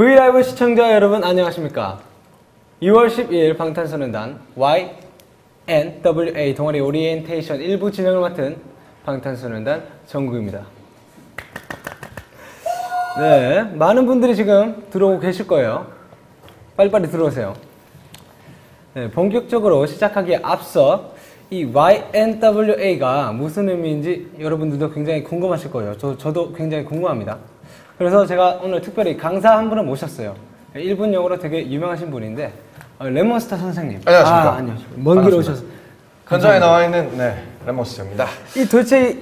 V LIVE 시청자 여러분 안녕하십니까? 2월 12일 방탄소년단 YNWA 동아리 오리엔테이션 일부 진행을 맡은 방탄소년단 정국입니다. 네, 많은 분들이 지금 들어오고 계실 거예요. 빨리빨리 들어오세요. 네, 본격적으로 시작하기에 앞서 이 YNWA가 무슨 의미인지 여러분들도 굉장히 궁금하실 거예요. 저, 저도 굉장히 궁금합니다. 그래서 제가 오늘 특별히 강사 한 분을 모셨어요. 일본 영어로 되게 유명하신 분인데 어, 레몬스타 선생님. 안녕하십니까. 아, 아니요. 먼길 오셔서. 현장에 나와 있는 네 레모스입니다. 이 도대체 이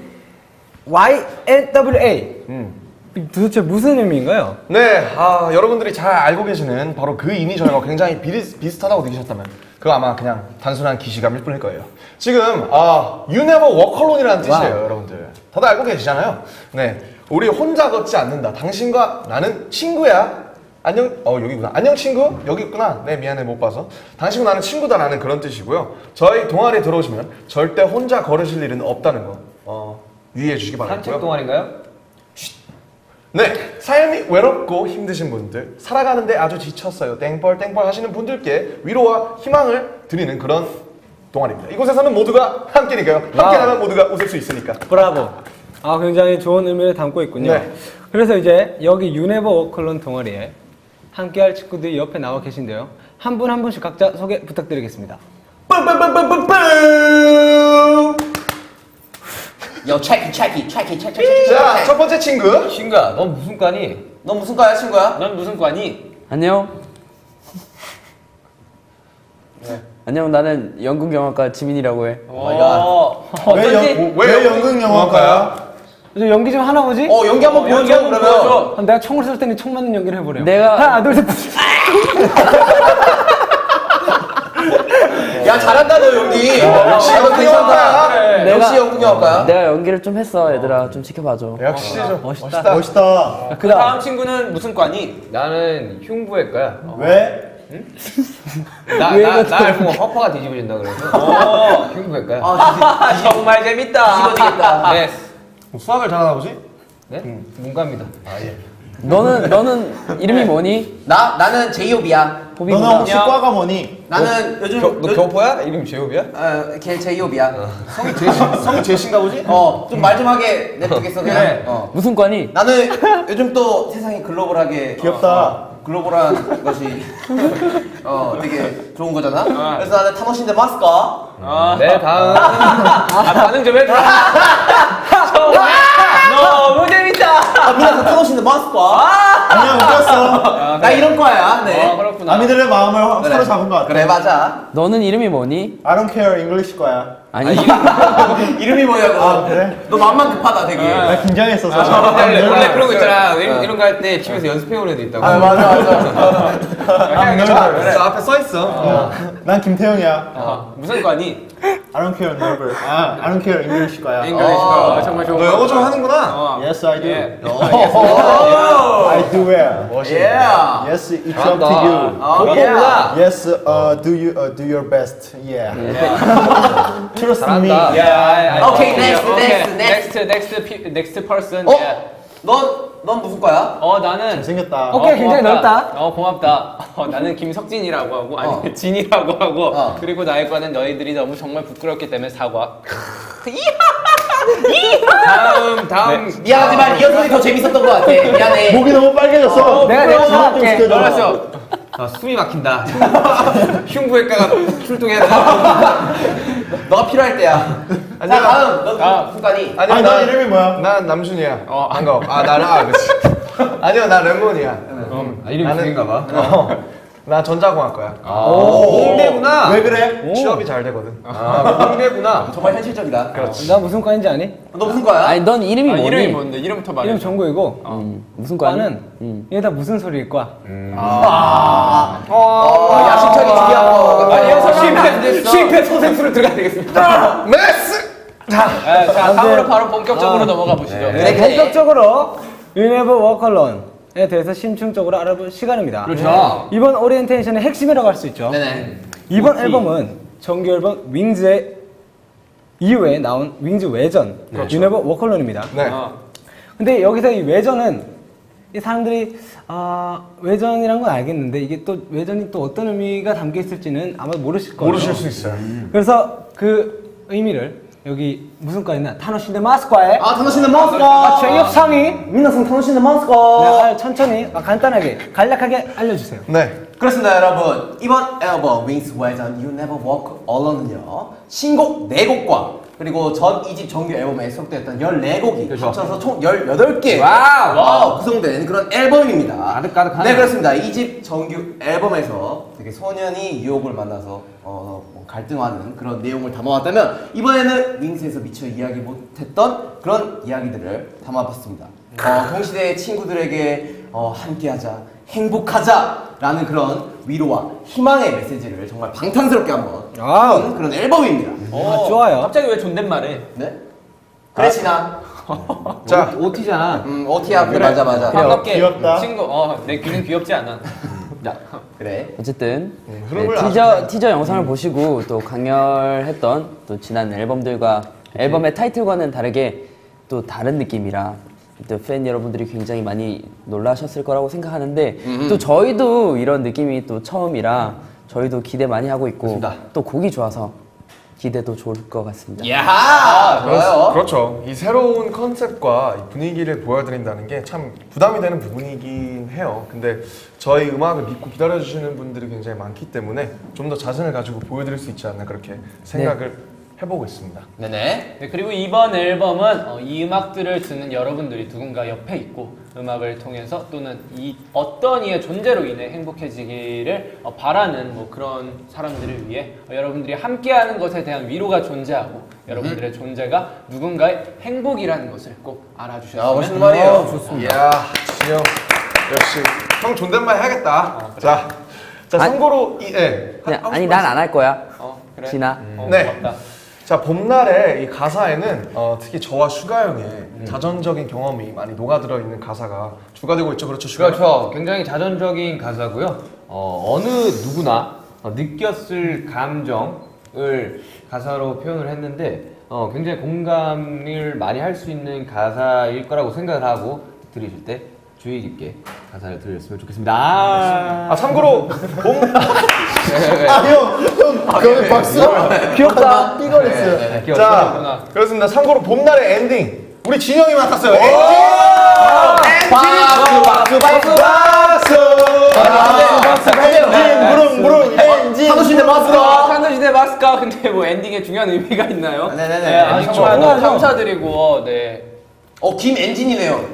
YNWA 음. 이 도대체 무슨 의미인가요? 네, 아, 여러분들이 잘 알고 계시는 바로 그 이니셜과 굉장히 비슷, 비슷하다고 느끼셨다면 그거 아마 그냥 단순한 기시감일 뿐일 거예요. 지금 아, You Never Walk Alone이라는 뜻이에요, wow. 여러분들. 다들 알고 계시잖아요. 네, 우리 혼자 걷지 않는다. 당신과 나는 친구야. 안녕, 어 여기구나. 안녕 친구 여기 있구나. 네 미안해 못 봐서. 당신과 나는 친구다 라는 그런 뜻이고요. 저희 동아리에 들어오시면 절대 혼자 걸으실 일은 없다는 거 어, 유의해 주시기 바라고요. 산책 동아리인가요? 네, 삶이 외롭고 힘드신 분들, 살아가는데 아주 지쳤어요. 땡벌 땡벌 하시는 분들께 위로와 희망을 드리는 그런 동아리입니다. 이곳에서는 모두가 함께니까요. 함께라면 모두가 웃을 수 있으니까. 브라보. 아, 굉장히 좋은 의미를 담고 있군요. 네. 그래서 이제 여기 You Never Walk Alone 동아리에 함께할 친구들이 옆에 나와 계신데요. 한 분 한 분씩 각자 소개 부탁드리겠습니다. 요 체키 체키 체키 체키 체키 자, 첫 번째 친구. 친구야 넌 무슨 과니? 너 무슨 과야 친구야? 넌 무슨 과니? 안녕. 안녕, 나는 연극영화과 지민이라고 해. 어, 왜, 연, 왜 연극 영화과야? 저 연기 좀 하나 보지? 어 연기 한번 보여줘 그러면 그럼 내가 총을 쏠 때는 총 맞는 연기를 해보래요. 내가- 하나, 둘, 셋. 야 잘한다 너 연기 역시 연극 영화과야. 괜찮다 역시 연극 영화과야 내가 연기를 좀 했어, 얘들아. 좀 지켜봐줘. 역시 좀 멋있다. 멋있다. 그 다음. 다음 친구는 무슨 과니? 나는 흉부외과야. 왜? 나, 나, 나 알고 허파가 뒤집어진다 그래서. 어, 흉부외과야. 아 정말 재밌다 뒤집어지겠다 네. 수학을 잘하나 보지? 네? 문과입니다. 너는, 너는 이름이 뭐니? 나 나는 제이홉이야 너는 혹시 과가 뭐니? 나는 요즘 겨, 너 교포야? 이름 제이홉이야? 어 걔 제이홉이야 성이 제신, 성이 제신가 보지? 어 좀 말 좀 하게 냅두겠어 그냥 그래. 어 무슨 과니? 나는 요즘 또 세상이 글로벌하게 귀엽다. 어, 글로벌한 것이 어 되게 좋은 거잖아. 그래서 나는 타노신데 마스까. 네, 다음. 아, 반응 좀 해줘. 너무 재밌다. 아 미나 그 타노신데 마스까. 그냥 웃겼어. 나 이런 거야. 네. 어, 그렇구나. 아미들의 마음을 그래. 사로잡은 것 같아. 그래 맞아. 너는 이름이 뭐니? I don't care English 과야. 아니, 이름이 뭐냐고. 아, 그래? 너 맘만 급하다 되게. 나 긴장했어서. 원래, 원래 그런 거 있잖아. 이런, 이런 거 할 때 집에서 연습해 온 애도 있다고. 아 맞아 맞아. 자, nervous. 저 앞에 써 있어. 난 김태형이야. 어, 무슨 과니? I don't care nervous. 아, I don't care English 과야. English가 정말 좋은 너 영어 좀 하는구나. Yes, I do. 예. I do well. Yeah. Yes, it's up to you. 어, 교포구나. Yes, uh, do you uh, do your best. Yeah. Trust me. 잘한다. 야, 오케이, next, next, next, next, pe- next person. 어? yeah. 넌 넌 무슨 과야? 어, 나는. 잘생겼다. 오케이, 굉장히 고맙다. 넓다. 어, 고맙다. 어, 나는 김석진이라고 하고, 아니, 어. 진이라고 하고, 어. 그리고 나의 과는 너희들이 너무 정말 부끄럽기 때문에 사과. 다음, 다음. 미안하지만 리허설이 더 재밌었던 것 같아. 미안해. 목이 너무 빨개졌어. 내가 내가 좀 사갈게. 시켜줘. 알았어. 아, 숨이 막힌다. 흉부외과가 출동해야 돼. 너가 필요할 때야. 자 다음 너 아. 과니? 아니요, 아니, 너 난- 이름이 뭐야? 난 남준이야. 어. 반가워. 아, 나는, 아, 그치. 아니요, 나 레몬이야. 음, 아, 이름이 나는- 두 개인가 봐. 어, 나 전자공학과야. 공대구나. 왜 그래? 취업이 잘 되거든. 아, 공대구나. 정말 현실적이다. 나 무슨 과인지 아니? 너 무슨 과야? 아니, 넌 이름이 아, 뭐니? 이름이 뭔데? 이름부터 말해. 이름 정국이고 음, 무슨 과니? 과는 음. 이게 다 무슨 소리일 과? 어, 야심차게 준비한 거. 아, 여기서 실패, 실패 소생술로 들어가야 되겠습니다. 메스! 자, 자, 다음으로 바로 본격적으로 넘어가 보시죠. 네, 그래. 본격적으로 You Never Walk Alone에 대해서 심층적으로 알아볼 시간입니다. 그렇죠. 이번 오리엔테이션의 핵심이라고 할 수 있죠. 네네. 이번 앨범은 정규 앨범 윙즈의 이후에 나온 윙즈 외전 유네버 워컬론입니다. 네. 어. 근데 여기서 이 외전은 이 사람들이 아, 외전이란 건 알겠는데 이게 또 외전이 또 어떤 의미가 담겨 있을지는 아마 모르실 거예요. 모르실 수 있어요. 그래서 그 의미를 여기 무슨 과에 있나 타노신데 마스과에 아, 타노시는 마스카. 아, 제이홉 상이 민나성 타노시는 마스카. 네, 아, 천천히 아, 간단하게 간략하게 알려주세요. 네. 그렇습니다 여러분 이번 앨범 Wings Well You Never Walk Alone은요 신곡 4곡과 그리고 전 2집 정규 앨범에 수록되었던 14곡이 합쳐서 총 18개 wow. 구성된 그런 앨범입니다 가득가득하네요. 네 그렇습니다 2집 정규 앨범에서 되게 소년이 유혹을 만나서 어, 뭐 갈등하는 그런 내용을 담아왔다면 이번에는 Wings에서 미처 이야기 못했던 그런 이야기들을 담아봤습니다 어, 동시대의 친구들에게 어, 함께하자 행복하자라는 그런 위로와 희망의 메시지를 정말 방탄스럽게 한번 와우. 한 그런 앨범입니다 아, 좋아요. 갑자기 왜 존댓말해? 네? 그래 진아 자, OT잖아. 음 OT야 그래 맞아 맞아 반갑게 귀엽다. 친구 어 내 귀는 귀엽지 않아. 야. 그래. 어쨌든 음, 네, 흐름을 티저 티저 영상을 보시고 또 강렬했던 또 지난 앨범들과 앨범의 타이틀과는 다르게 또 다른 느낌이라 또 팬 여러분들이 굉장히 많이 놀라셨을 거라고 생각하는데 또 저희도 이런 느낌이 또 처음이라 저희도 기대 많이 하고 있고 또 곡이 좋아서 기대도 좋을 것 같습니다. 야. 아 좋아요 그렇죠. 이 새로운 컨셉과 이 분위기를 보여드린다는 게 참 부담이 되는 부분이긴 해요. 근데 저희 음악을 믿고 기다려주시는 분들이 굉장히 많기 때문에 좀 더 자신을 가지고 보여드릴 수 있지 않나 그렇게 생각을 해보고 있습니다. 네네 네, 그리고 이번 앨범은 어, 이 음악들을 듣는 여러분들이 누군가 옆에 있고 음악을 통해서 또는 이 어떤 이의 존재로 인해 행복해지기를 어, 바라는 뭐 그런 사람들을 위해 어, 여러분들이 함께하는 것에 대한 위로가 존재하고 여러분들의 존재가 누군가의 행복이라는 것을 꼭야 알아주셨으면 멋있는 말이에요 이야, 진영 역시 형 존댓말 해야겠다. 자, 자 아니, 참고로 이 예. 그냥, 하고 아니 싶은 난안 할 거야. 어, 그래? 진아. 어, 네. 고맙다. 자 봄날의 이 가사에는 어, 특히 저와 슈가 형의 자전적인 경험이 많이 녹아들어 있는 가사가 주가 되고 있죠, 그렇죠, 슈가 형? 그렇죠. 굉장히 자전적인 가사고요. 어, 어느 누구나 어, 느꼈을 감정을 가사로 표현을 했는데 어, 굉장히 공감을 많이 할 수 있는 가사일 거라고 생각을 하고 들으실 때 주의 깊게 가사를 들으셨으면 좋겠습니다. 아, 아 참고로 봄 아형형그 박수. 귀엽다. 삐거렸어요. 귀여워. 자, 그렇습니다. 참고로 봄날의 엔딩. 우리 진영이 맡았어요. 엔딩! 박수 박수 박수 박수. 무릉 무릉 타노시는 마스카 산도시대 마스카 근데 뭐 엔딩에 중요한 의미가 있나요? 네네네. 네, 아, 정말 좀. 너무 감사드리고 네. 어 김 엔진이네요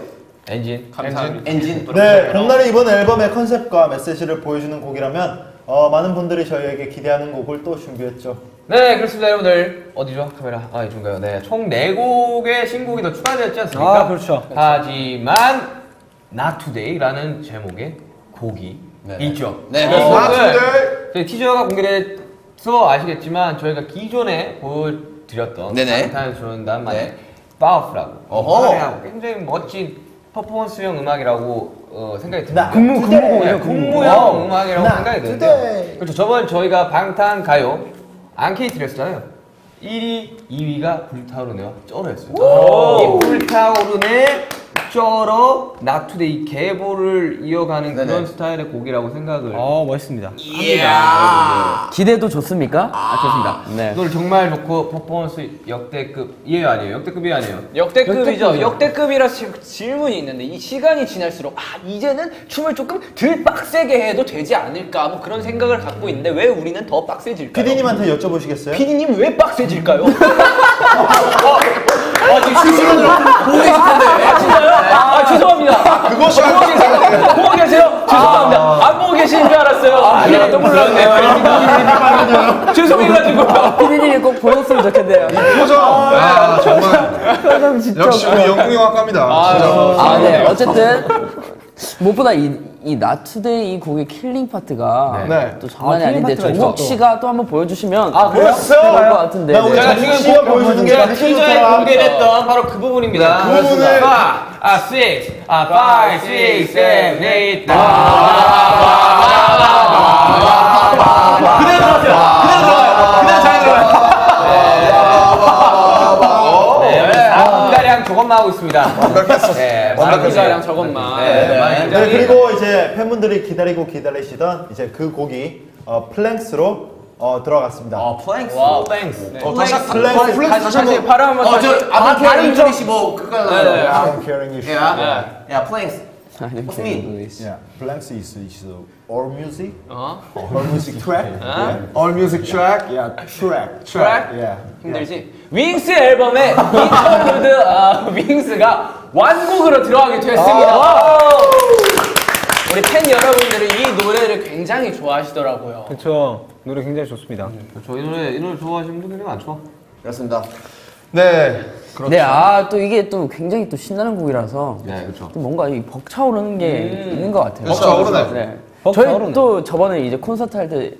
엔진. 감사합니다. 엔진 네 봄날의 이번 앨범의 컨셉과 메시지를 보여주는 곡이라면 어, 많은 분들이 저희에게 기대하는 곡을 또 준비했죠 네, 그렇습니다, 여러분들. 어디죠? 카메라. 아, 이쪽인가요? 네. 총 4곡의 신곡이 더 추가되었지 않습니까? 아, 그렇죠. 하지만, Not Today라는 제목의 곡이 네. 있죠. 네, 이 그렇습니다. Not Today. 저희 티저가 공개돼서 아시겠지만, 저희가 기존에 보여드렸던 네네. 방탄 소년단 만의 네. 파워풀하고 어허. 화려하고 굉장히 멋진 퍼포먼스형 음악이라고 어, 생각이 듭니다. 군무 네, 군무형 음악이라고 나 생각이. 드는데 그렇죠. 저번 저희가 방탄 가요 안케이트 했잖아요. 1위 2위가 불타오르네와 쩔어였어요. 이 불타오르네 쩔어 나투데이 계보를 이어가는 네네. 그런 스타일의 곡이라고 생각을 어, 멋있습니다. 합니다 기대도 좋습니까? 아 좋습니다 네. 노래 정말 좋고 퍼포먼스 역대급 이에요 아니에요 역대급이 아니에요 역대급이죠. 역대급이라 지- 질문이 있는데 이 시간이 지날수록 아 이제는 춤을 조금 덜 빡세게 해도 되지 않을까 뭐 그런 생각을 갖고 있는데 왜 우리는 더 빡세질까요? PD님한테 여쭤보시겠어요? PD님 왜 빡세질까요? 아, 지금 실시간으로 보고 계실 텐데. 아, 진짜요? 아, 죄송합니다. 그것이 보고 계세요? 보고 계세요? 죄송합니다. 안 보고 계시는 줄 알았어요. 아, 예, 또 몰랐네요. 죄송해가지고. 피디님이 꼭 보였으면 좋겠네요. 표정. 야 정말 역시 우리 영웅이 학과입니다. 진짜. 아, 네. 어쨌든 무엇보다 이, 이 Not Today 이 곡의 killing part가 네. 또 장난이 아, 아, 닌데 killing part가 정국 씨가 또 한번 보여주시면 아, 그래요? 좋을 것 같은데. 나 우리 네. 제가 지금 보- 보여주는 게 티저에. 공개됐던 바로 그 부분입니다 그 부분을- 파, 아, six, 아, five, six, seven, eight, nine. 그대로 들어가세요 그대로 들어가요 그대로 잘 들어가요 저것만 하고 있습니다. 완벽했어. 네, 마른 기자랑 저것만. 네, 네. 네, 기자들이 그리고 이제 팬분들이 기다리고 기다리시던 이제 그 곡이 어, 플랭스로 어, 들어갔습니다. 어, 플랭스. 와, 땡스. 어, 다시 한- 플렉스. 어, 플렉스 다시 다시 한번. 발음 한번 어, 다시. 저 아마 발음 잉글리시 뭐 그까지 네, 네. I'm hearing you. 플랭스. 아니, What's me? Yeah, Planks is is all music, 어? all music track. Yeah, All music track. yeah, track, 트랙? Yeah. 힘들지? 윙스 앨범의 인터루드 아, 윙스가 완곡으로 들어가게 됐습니다. 우리 팬 여러분들이 이 노래를 굉장히 좋아하시더라고요. 그렇죠. 노래 굉장히 좋습니다. 저이 노래 이 노래 좋아하시는 분들이 많죠. 그렇습니다. 네. 그렇죠. 네, 아, 또 이게 또 굉장히 또 신나는 곡이라서 네, 그렇죠. 또 뭔가 이 벅차오르는 게 있는 것 같아요. 벅차오르네. 네. 벅차오르네. 저희 또 저번에 이제 콘서트 할 때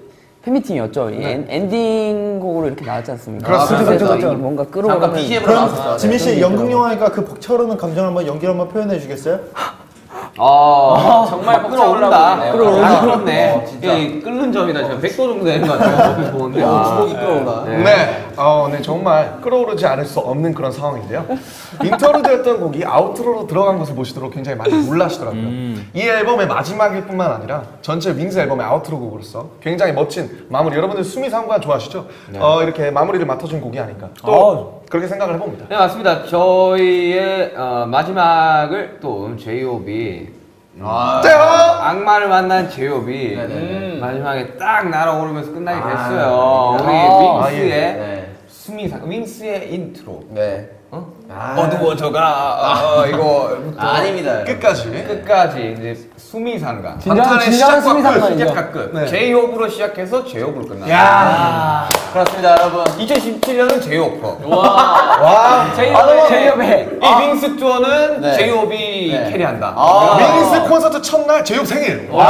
팬미팅이었죠. 이 엔, 엔딩 곡으로 이렇게 나왔지 않습니까? 그렇습니다. 그래서 그렇죠, 그렇죠. 이 뭔가 끌어오르는 BGM으로 그럼 나왔었어요. 지민 씨 네, 연극 영화니까 그 벅차오르는 감정 한번 연기로 한번 표현해 주겠어요? 아, 정말 끌어오른다. 벅차오르네요. 끌어오른다. 아, 그렇네. 어, 진짜. 이 끓는 점이나 지금 100도 정도 되는 것 같아요. 거기 보는데. 어, 아. 주먹이 끌어오나. 네. 어, 네, 정말 끌어오르지 않을 수 없는 그런 상황인데요. interlude였던 곡이 outro로 들어간 것을 보시도록 굉장히 많이 놀라시더라고요. 이 앨범의 마지막일 뿐만 아니라 전체 Wings 앨범의 outro 곡으로서 굉장히 멋진 마무리. 여러분들 수미상관 좋아하시죠? 어, 이렇게 마무리를 맡아준 곡이 아닌가. 또 그렇게 생각을 해봅니다. 네, 맞습니다. 저희의 어, 마지막을 또 제이홉이 아, 떼어! 악마를 만난 제이홉이 네네네. 마지막에 딱 날아오르면서 끝나게 아, 됐어요. 우리 아, Wings의 네. 수미상, Wings의 intro. 네. 어? 아. 어두워져가 어, 이거 아, 아닙니다. 끝까지. 끝까지 이제 수미상가. 진정한 방탄의 진정한 시작과 수미상관이죠. 시작과 끝. 네. 제이홉으로 시작해서 제이홉으로 끝나. 야 그렇습니다, 여러분. 2017년은 제이홉 프로. 와. 제이홉의 제이홉의 이 윙스 투어는 네. 제이홉이 네. 캐리한다. 아. 윙스 콘서트 첫날 제육 생일. 이거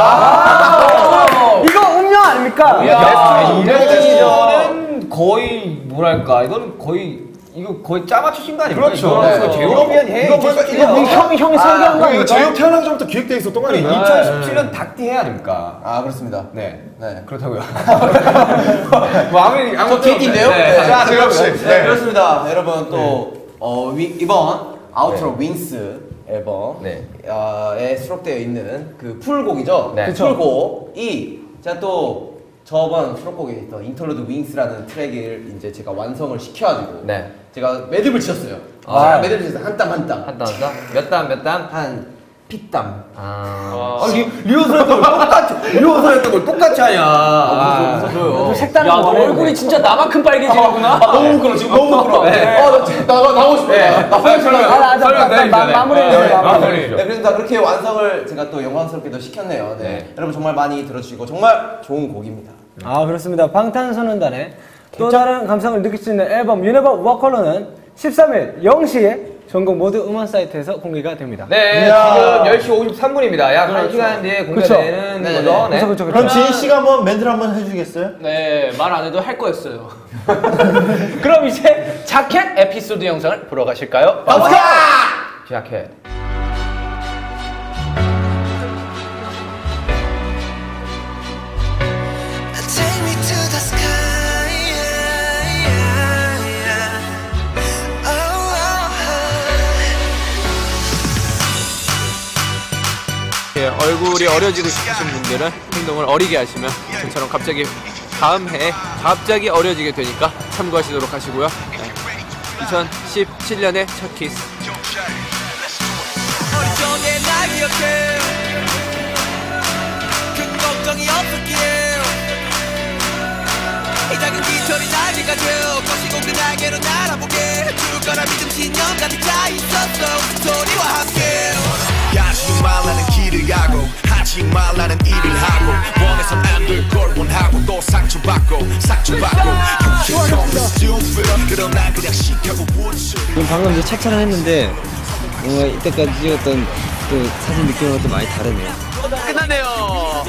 운명 아닙니까? 야, 이래저는 거의 뭐랄까 이거는 거의 이거 거의 짜맞추신 거 아닙니까? 그렇죠. 이거 네. 제이홉이한 해. 이거 보니까 이거 형, 형이 설계한 거 이거 아닙니까? 제육 태어나기 전부터 기획돼 있었던 거 아닌가? 2017년 닭띠 해 아닙니까? 아, 그렇습니다. 네. 네. 그렇다고요. 뭐 아무리 저 아무튼 기획인데요? 네. 자, 제육 씨. 네, 네. 그렇습니다. 여러분 또 어, 위- 이번 아우트로 윙스 앨범에 네. 수록되어 있는 그 풀곡이죠. 네. 그 풀곡이 제가 또 저번 수록곡에 있던 interlude Wings라는 트랙을 이제 제가 완성을 시켜가지고 네. 제가 매듭을 지었어요. 아. 제가 매듭을 지었어요. 한 땀 한 땀. 한 땀 한 땀 몇 땀 몇 땀? 한 피땀. 아. 아 리, 리허설 했던 걸 똑같이 리허설 했던 걸 똑같이 하냐. 아. 웃어줘요. 색다른 야, 거 너 원해. 얼굴이 진짜 나만큼 빨개지는구나. 너무 부끄러 지금 너무 부끄러. 네. 어, 나 지금 나가 나오고 싶어. 네. 나 화장 설명, 나. 아, 나- 설명 나- 마- 네. 마무리해 네, 마무리. 해주죠. 네, 그래서 다 그렇게 완성을 제가 또 영광스럽게도 시켰네요. 네. 네. 여러분 정말 많이 들어주시고 정말 좋은 곡입니다. 아 그렇습니다. 방탄소년단의 또 다른 감성을 느낄 수 있는 앨범 유네버 워컬러는 13일 0시에 전국 모두 음원 사이트에서 공개가 됩니다. 네, 이야. 지금 10시 53분입니다. 약 1시간 뒤에 그쵸. 공개되는 네, 거죠. 네. 네. 그쵸 그쵸 그럼 그쵸. 지인 씨가 한번 멘트를 한번 해주겠어요? 네, 말 안 해도 할 거였어요. 그럼 이제 자켓 에피소드 영상을 보러 가실까요? 시작해. Take 얼굴이 어려지고 싶으신 분들은 행동을 어리게 하시면 저처럼 갑자기 다음 해에 갑자기 어려지게 되니까 참고하시도록 하시고요. 2017년의 첫 키스. 그 날개로 날아보게. 죽을 거라 믿음 신념 가득 차 있었어. 웃음소리와 함께 하지 말라는 길을 가고 하지 말라는 일을 하고 원해선 안될걸 원하고 또 상처받고 상처받고 You can call me stupid 그러나 그냥 시켜고 웃어 지금 방금 이제 책 촬영했는데 뭔가 이때까지 찍었던 그 사진 느낌과 또 많이 다르네요. 끝났네요.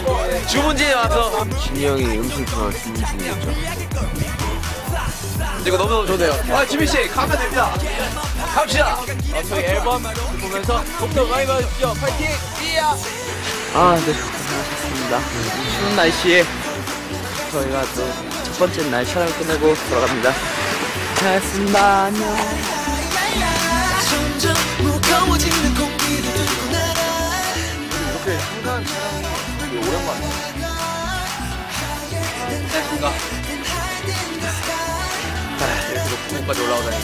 주문진에 와서 진이 형이 음식 좋아 주문 중이었죠. 이거 너무너무 좋네요. 아, 지민 씨 가면 됩니다. 갑시다. 어, 저희 앨범 보면서 복도 많이 받으십시오. 파이팅! 이야! 아, 네. 고생하셨습니다. 추운 날씨에 저희가 또 첫 번째 날 촬영 끝내고 돌아갑니다. 잘했습니다. 안녕. 이렇게 한가한 촬영이 되게 오랜만이에요. 됐습니다. 아, 이렇게 높은 곳까지 올라오다니.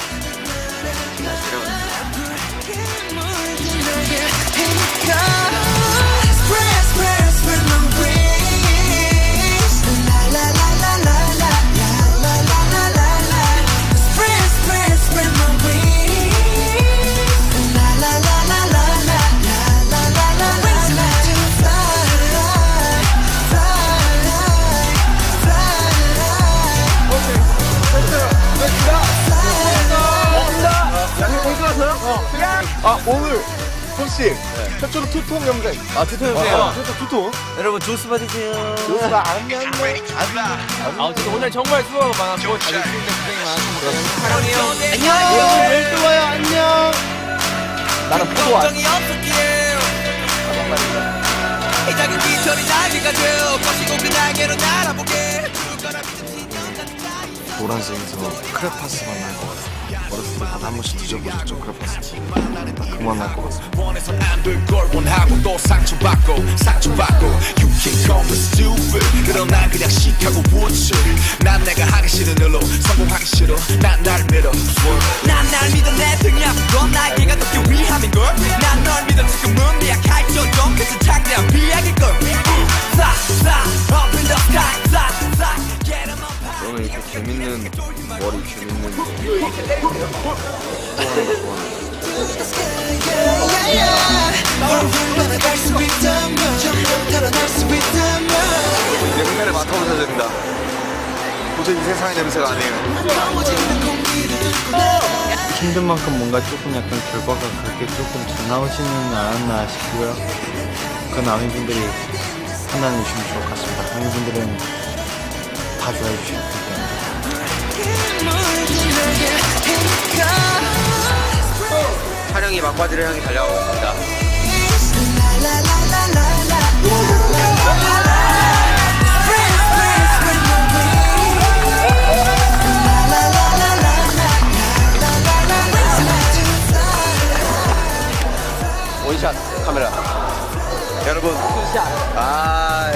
아 오늘 혹시 최초로 투통 영상 아, 투표 해주세요. 최초 투통 여러분, 조스 받으세요. 교수가 안녕 아, 어쨌든 오늘 정말 수고가 많았고 수는데 고생이 많았습니다. 사랑해요. 안녕. 내일 또 와요. 안녕. 나는 포도와 걱정이 없었기에 이 작은 깃털이 날개가 되어 거시고 그 날개로 날아보게 노란색에서 크레파스 만 날 것 같아 어렸을 때 다들 한 번씩 드셔보셨죠 크레파스 그만 날것 같아. 원해선 안될걸 원하고 또 상처받고 상처받고. You can call me stupid. 그러나 그냥 시카고 you 난 내가 하기 싫은 일로 성공하기 싫어. 난 날 믿어. 난 날 믿어 내 등이 아프고 날개가 덮여 위함인걸? 난 널 믿어 지금은 미약할 정도 그저 창대한 비약일걸. Fly, fly, up in the sky. Fly, fly, get 'em up 저는 이렇게 재밌는 머리 재밌는 냄새를 맡아보셔야 됩니다 도저히 이 세상의 냄새가 아니에요 힘든 만큼 뭔가 조금 약간 결과가 그렇게 조금 잘 나오지는 않았나 싶고요. 그 남이분들이 판단해 주시면 좋을 것 같습니다. 남이분들은 다 좋아해 때문에. 촬영이 막바지를 향해 달려가고 있습니다. 원샷 카메라. 여러분. 아,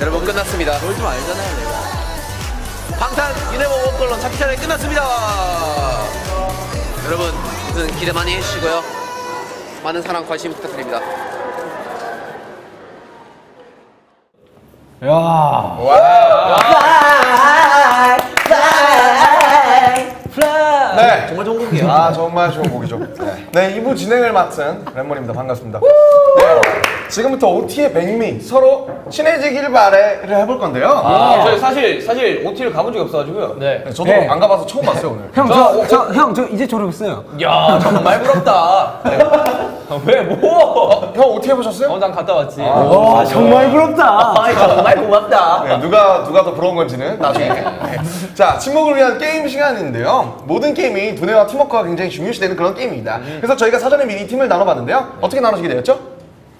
여러분 끝났습니다. 놀지 말잖아요, 내가. 방탄 유네버 원컬러 촬영이 끝났습니다. 여러분, 기대 많이 해주시고요. 많은 사랑 관심 부탁드립니다. 야. 네 정말 좋은 곡이에요. 아 정말 좋은 곡이죠. 네, 2부 진행을 맡은 랩몬입니다. 반갑습니다. 네, 지금부터 OT의 백미 서로 친해지길 바래를 해볼 건데요. 아, 저희 사실 사실 OT를 가본 적이 없어가지고요. 네. 네, 저도 네. 안 가봐서 처음 봤어요 오늘. 형, 저, 저, 형, 저 이제 졸업했어요. 야 정말 부럽다. 왜 뭐? 형 OT 해보셨어요? 어, 난 갔다 왔지. 와, 정말 부럽다. 아, 정말 고맙다. 네, 누가 누가 더 부러운 건지는 나중에. 네. 자, 침묵을 위한 게임 시간인데요. 모든 게임이 두뇌와 팀워크가 굉장히 중요시되는 그런 게임입니다. 그래서 저희가 사전에 미리 팀을 나눠봤는데요. 어떻게 나누시게 되었죠?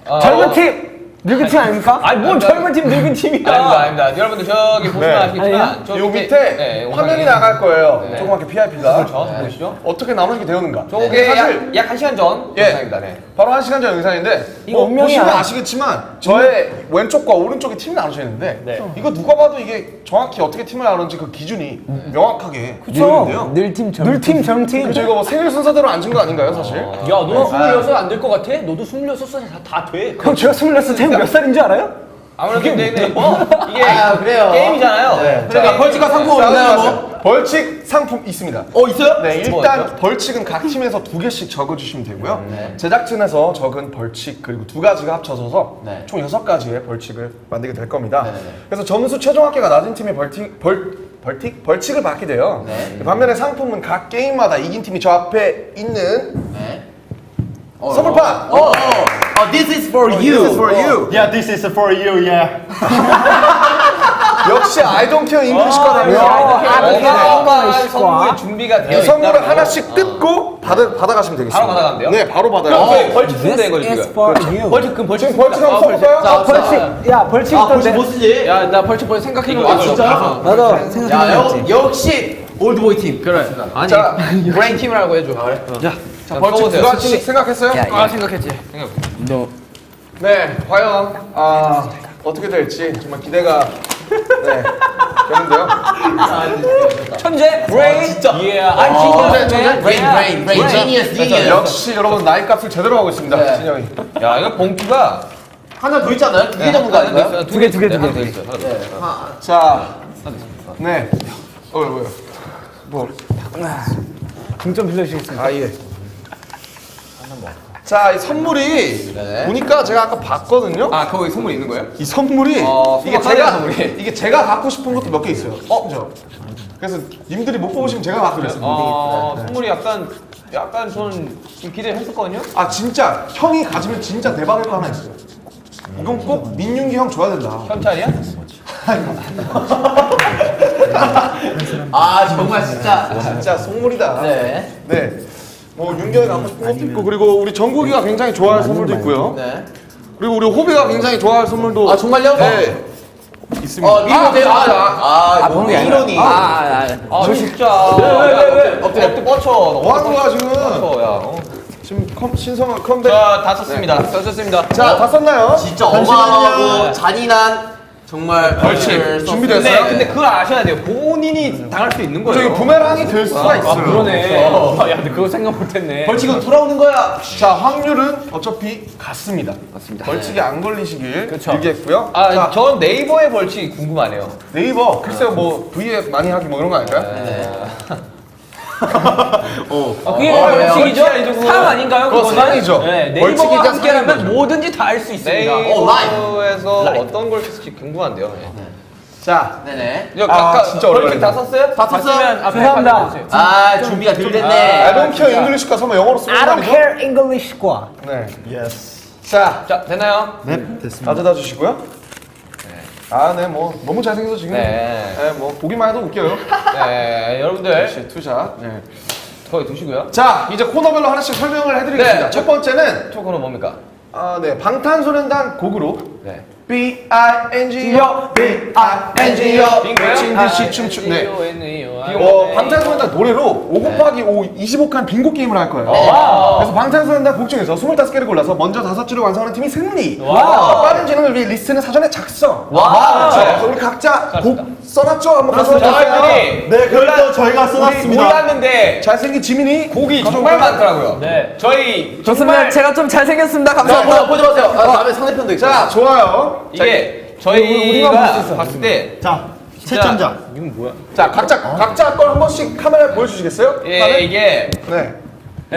젊은 팀! 늙은 팀 아닙니까? 아니 뭔 젊은 팀 늙은 팀이야. 아닙니다, 아닙니다. 여러분들 저기 보시면 네. 아시겠지만 저 요 밑에 네, 화면이 영상이- 나갈 거예요. 네. 조그맣게 PIP가. 그렇죠. 보이시죠? 어떻게 나누게 되었는가? 저게 네, 사실 약한 시간 전 예. 영상입니다. 네. 바로 한 시간 전 영상인데 이거 뭐 운명이야. 보시면 아시겠지만 저의 왼쪽과 오른쪽에 팀이 나눠져 있는데 이거 누가 봐도 이게 정확히 어떻게 팀을 나누는지 그 기준이 명확하게 되는데요. 늘팀 젊은 늘팀, 젊은 팀. 그죠 이거 뭐 생일 순서대로 앉은 거 아닌가요 사실? 야, 너 스물여섯 안될 것 같아? 너도 스물여섯 살다 돼. 형, 제가 스물 여섯, 형몇 살인 줄 알아요? 아무래도 근데, 근데 뭐 이게 아, 그래요? 게임이잖아요. 네. 그러니까 자, 벌칙과 상품 없나요. 뭐? 벌칙 상품 있습니다. 어, 있어요? 네, 일단 벌칙은 각 팀에서 두 개씩 적어주시면 되고요. 음, 네. 제작진에서 적은 벌칙 그리고 두 가지가 합쳐져서 네. 총 여섯 가지의 벌칙을 만들게 될 겁니다. 네네네. 그래서 점수 최종 합계가 낮은 팀이 벌칙 벌 벌칙 벌칙을 받게 돼요. 네. 반면에 상품은 각 게임마다 이긴 팀이 저 앞에 있는 네. 선물판. 어, 어, 어, this is for you. This is for you. Yeah, this is for you. Yeah. 역시 I don't care 잉글리시과답니다. 어마어마한 선물 준비가 되어 이 선물을. 하나씩 뜯고 받아 받아가시면 되겠습니다. 바로 받아가면 돼요? 네, 바로 받아요. 어, 벌칙 이거 This is 지금. 벌칙 그럼 벌칙 벌칙 한번 써볼까요? 자, 벌칙, 야, 벌칙 아, 벌칙. 뭐 쓰지? 야, 나 벌칙 벌칙 생각해 놓은 아, 진짜? 나도 야, 생각해봤지. 역, 역시 올드보이 팀. 그래. 아니, 자, 브레인 팀이라고 해줘. 아, 그래? 자, 자, 벌칙 들어갈지 생각했어요? 아 생각했지. 네, 과연 아 어떻게 될지 정말 기대가 네 되는데요. 천재 브레인 진짜 예 I'm 천재, genius man 브레인 브레인 브레인 genius 자, genius 역시 여러분 나이 값을 제대로 하고 있습니다, 네. 진영이. 야 이거 봉투가 하나 더 있잖아요 두개 정도 가 아닌가요? 두 개, 두 개, 두 개, 두 개. 자, 네. 어, 뭐요? 뭐? 중점 빌려주시겠습니다. 아 예. 자, 이 선물이 보니까 제가 아까 봤거든요. 아 거기 선물 있는 거예요? 이 선물이 어, 이게 제가 선물이. 이게 제가 갖고 싶은 것도 몇 개 있어요. 어, 저. 그래서 님들이 못 뽑으시면 제가 갖고 그랬습니다. 어 선물이 약간 약간 저는 좀 기대했었거든요. 아 진짜 형이 가지면 진짜 대박일 거 하나 있어요. 이건 꼭 민윤기 형 줘야 된다. 현찰이야? 아 정말 진짜 진짜 선물이다. 네 네. 뭐 윤경이 갖고 싶은 것도 있고 그리고 우리 정국이가 굉장히 좋아할 선물도 있고요. 네. 그리고 우리 호비가 굉장히 좋아할 선물도 아 정말요? 네. 있습니다. 어 미리 보세요 아, 아, 뭐 이론이 아, 아, 아 진짜. 왜왜 왜 엎드려 엎드려 뻗쳐. 뭐 하는 거야 지금? 뻗쳐 야. 어. 지금 컴, 신성한 컴백. 자 다 썼습니다. 다 썼습니다. 자, 다 썼나요? 진짜 어마어마하고 잔인한 정말 벌칙을 준비됐어요? 근데 근데 그걸 아셔야 돼요. 본인이 당할 수 있는 거예요. 저기 부메랑이 될 수가 있어요. 그러네 어, 야 근데 그거 생각 못했네 벌칙은 돌아오는 거야 자, 확률은 어차피 같습니다. 맞습니다. 벌칙이 안 걸리시길 빌겠고요. 아, 자, 전 네이버의 벌칙이 궁금하네요. 네이버 글쎄요 뭐 V앱 많이 하기 뭐 이런 거 아닐까요? 아, 그게 어? 벌칙이죠? 벌칙이죠, 그거. 상 아닌가요? 그거 그거는? 상이죠. 네, 네이버와 함께라면. 뭐든지 다알수 있습니다 어, 라이브. 네이버에서 어떤 걸 쓸지 궁금한데요. 네. 자, 네네 이거 아, 각각 진짜 벌칙 다. 썼어요? 다 썼어요? 죄송합니다. 아 준비가 덜 I 됐네 don't care English과 설마 영어로 쓰는 I don't 말이죠? care English과 네. 자, 자 됐나요? 가져다 주시고요. 아, 네, 뭐 너무 잘생겨서 지금. 네. 네, 뭐 보기만 해도 웃겨요. 네, 여러분들 역시 투샷. 네. 거기 두시고요. 자, 이제 코너별로 하나씩 설명을 해드리겠습니다. 네. 첫 번째는 초코는 뭡니까? 아, 네, 방탄소년단 곡으로 네. B I N G O B I N G O 빙고요? 미친 듯이 춤추. 네. 네. 어, 방탄소년단 노래로 5 곱하기 5 25칸 빙고 게임을 할 거예요. 그래서 방탄소년단 곡 중에서 25개를 골라서 먼저 다섯 줄을 완성하는 팀이 승리. 더 빠른 진행을 위해 리스트는 사전에 작성. 와. 그래서 우리 각자 곡 써놨죠? 한번 가서 저희들이 네, 그래도 저희가 써놨습니다. 몰랐는데 잘생긴 지민이 곡이 정말 많더라고요. 네. 저희 좋습니다. 정말 제가 좀 잘생겼습니다. 자 감사합니다. 보세요 아, 다음에 상대편도 있고 자, 좋아요. 이게 저희가. 봤을 때 자, 진짜- 채점자. 자, 각자 각자 걸 한 번씩 카메라에 보여주시겠어요? 예, 이게 네.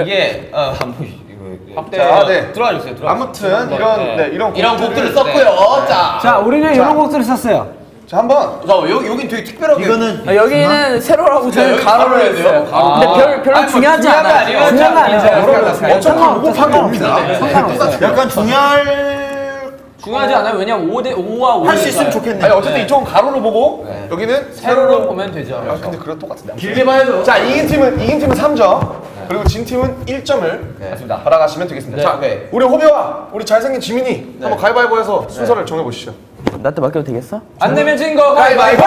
이게 보이 이거 확대 자, 네. 들어와 주세요. 들어와. 아무튼 이런 네, 이런 이런 곡들을 곡들을 썼고요 자, 자 우리는 자. 이런 곡들을 썼어요 자, 한번 자 여기 여기 되게 특별하게 이거는 아, 여기는 세로라고 저는 가로를 했어요. 해야 돼요. 가로. 근데 별, 별로 아니, 뭐 중요하지 않아요. 중요한 거 아니에요. 어차피 옵니다. 상관없어요 약간 중요할 중요하지 않아요? 왜냐면 5대 5와 5. 할 수 있으면 좋겠네. 아니 어쨌든 이쪽은 가로로 보고 여기는 세로로 보면 되죠. 아 근데 그래 똑같은데. 길게 봐야죠 자 이긴 팀은 이긴 팀은 3점 그리고 진 팀은 1점을 맞습니다. 받아가시면 되겠습니다. 자 네. 우리 호비와 우리 잘생긴 지민이 한번 가위바위보해서 순서를 정해보시죠. 나한테 맡겨도 되겠어? 안 내면 진 거 가위바위보.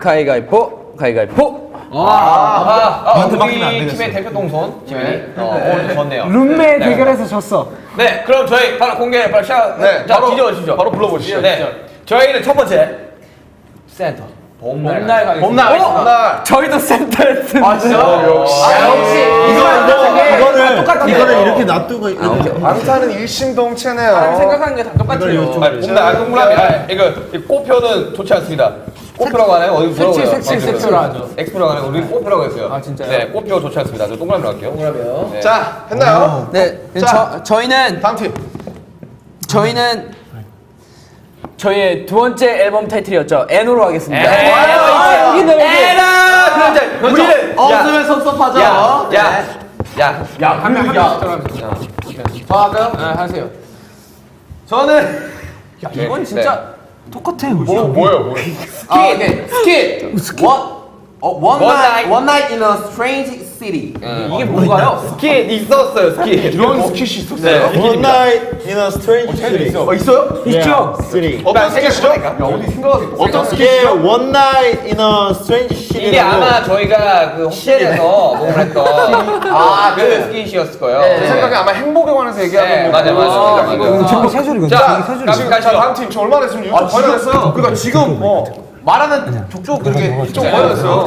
가위가위보, 가위가위보. 아, 아, 나한테 맡기면 안 우리 되겠어요. 팀의 대표 동선 지민이 어, 오늘 졌네요. 룸메 네. 대결에서 졌어 네, 그럼 저희 바로 공개 바로 시작. 네, 자, 바로- 뒤져 주시죠. 바로 불러보시죠. 네, 저희는 첫 번째 센터 봄날 봄날 가겠습니다. 봄날 어? 날 저희도 센터였습니다. 아 진짜? 역시 아 역시 이거를 똑같아요. 이거를 이렇게 놔두고 이렇게 방탄은 일심동체네요. 생각하는 게 다 똑같아요. 아, 봄날 아, 동그라미. 아, 이거 이 꽃표는 좋지 않습니다. 꽃표라고 하나요? 어디 뭐라고 색칠, 그래요? 색칠, 아, 색칠로 하죠. 엑스표라고 하나요? 우리 꽃표라고 했어요. 아, 진짜요? 네, 꽃표 좋지 않습니다. 저 동그라미로 할게요. 동그라미요. 네. 자 했나요? 네, 자. 저, 저희는 다음 팀. 저희는 저희의 두 번째 앨범 타이틀이었죠. N.O로 하겠습니다. 아, 여기 내 에라! 그런데 우리는 어수면 섭섭하죠 야, 네. 야, 야, 야, 한 명 야. 저 할까요? 네, 하세요. 저는 이건 진짜 똑같아요 뭐 뭐예요? 아, 오케이. 스킷. One, 어, night. one night in a strange City. 이게 뭔가요? 스킷 있었어요, 스킷. 이런 스킷이 있었어요. 네. One night in a strange city. 어, 있어요? 있죠. City. 어떤 스킷이죠? 야, 어디 생각하기 어떤 이게 One night in a strange city. 이게 아마 저희가 그 호텔에서 목을 했던 아, 그 스킷이었을 거예요. 제 생각에 아마 행복에 관해서 얘기하는 네, 거. 맞아요, 맞아요. 지금 세 줄이거든요. 자, 세 줄이. 가시 가시 자, 다음 팀. 저 얼마나 됐으면 유튜브 버려냈어요. 그러니까 지금 어 말하는 족족 그렇게 좀 버려냈어요.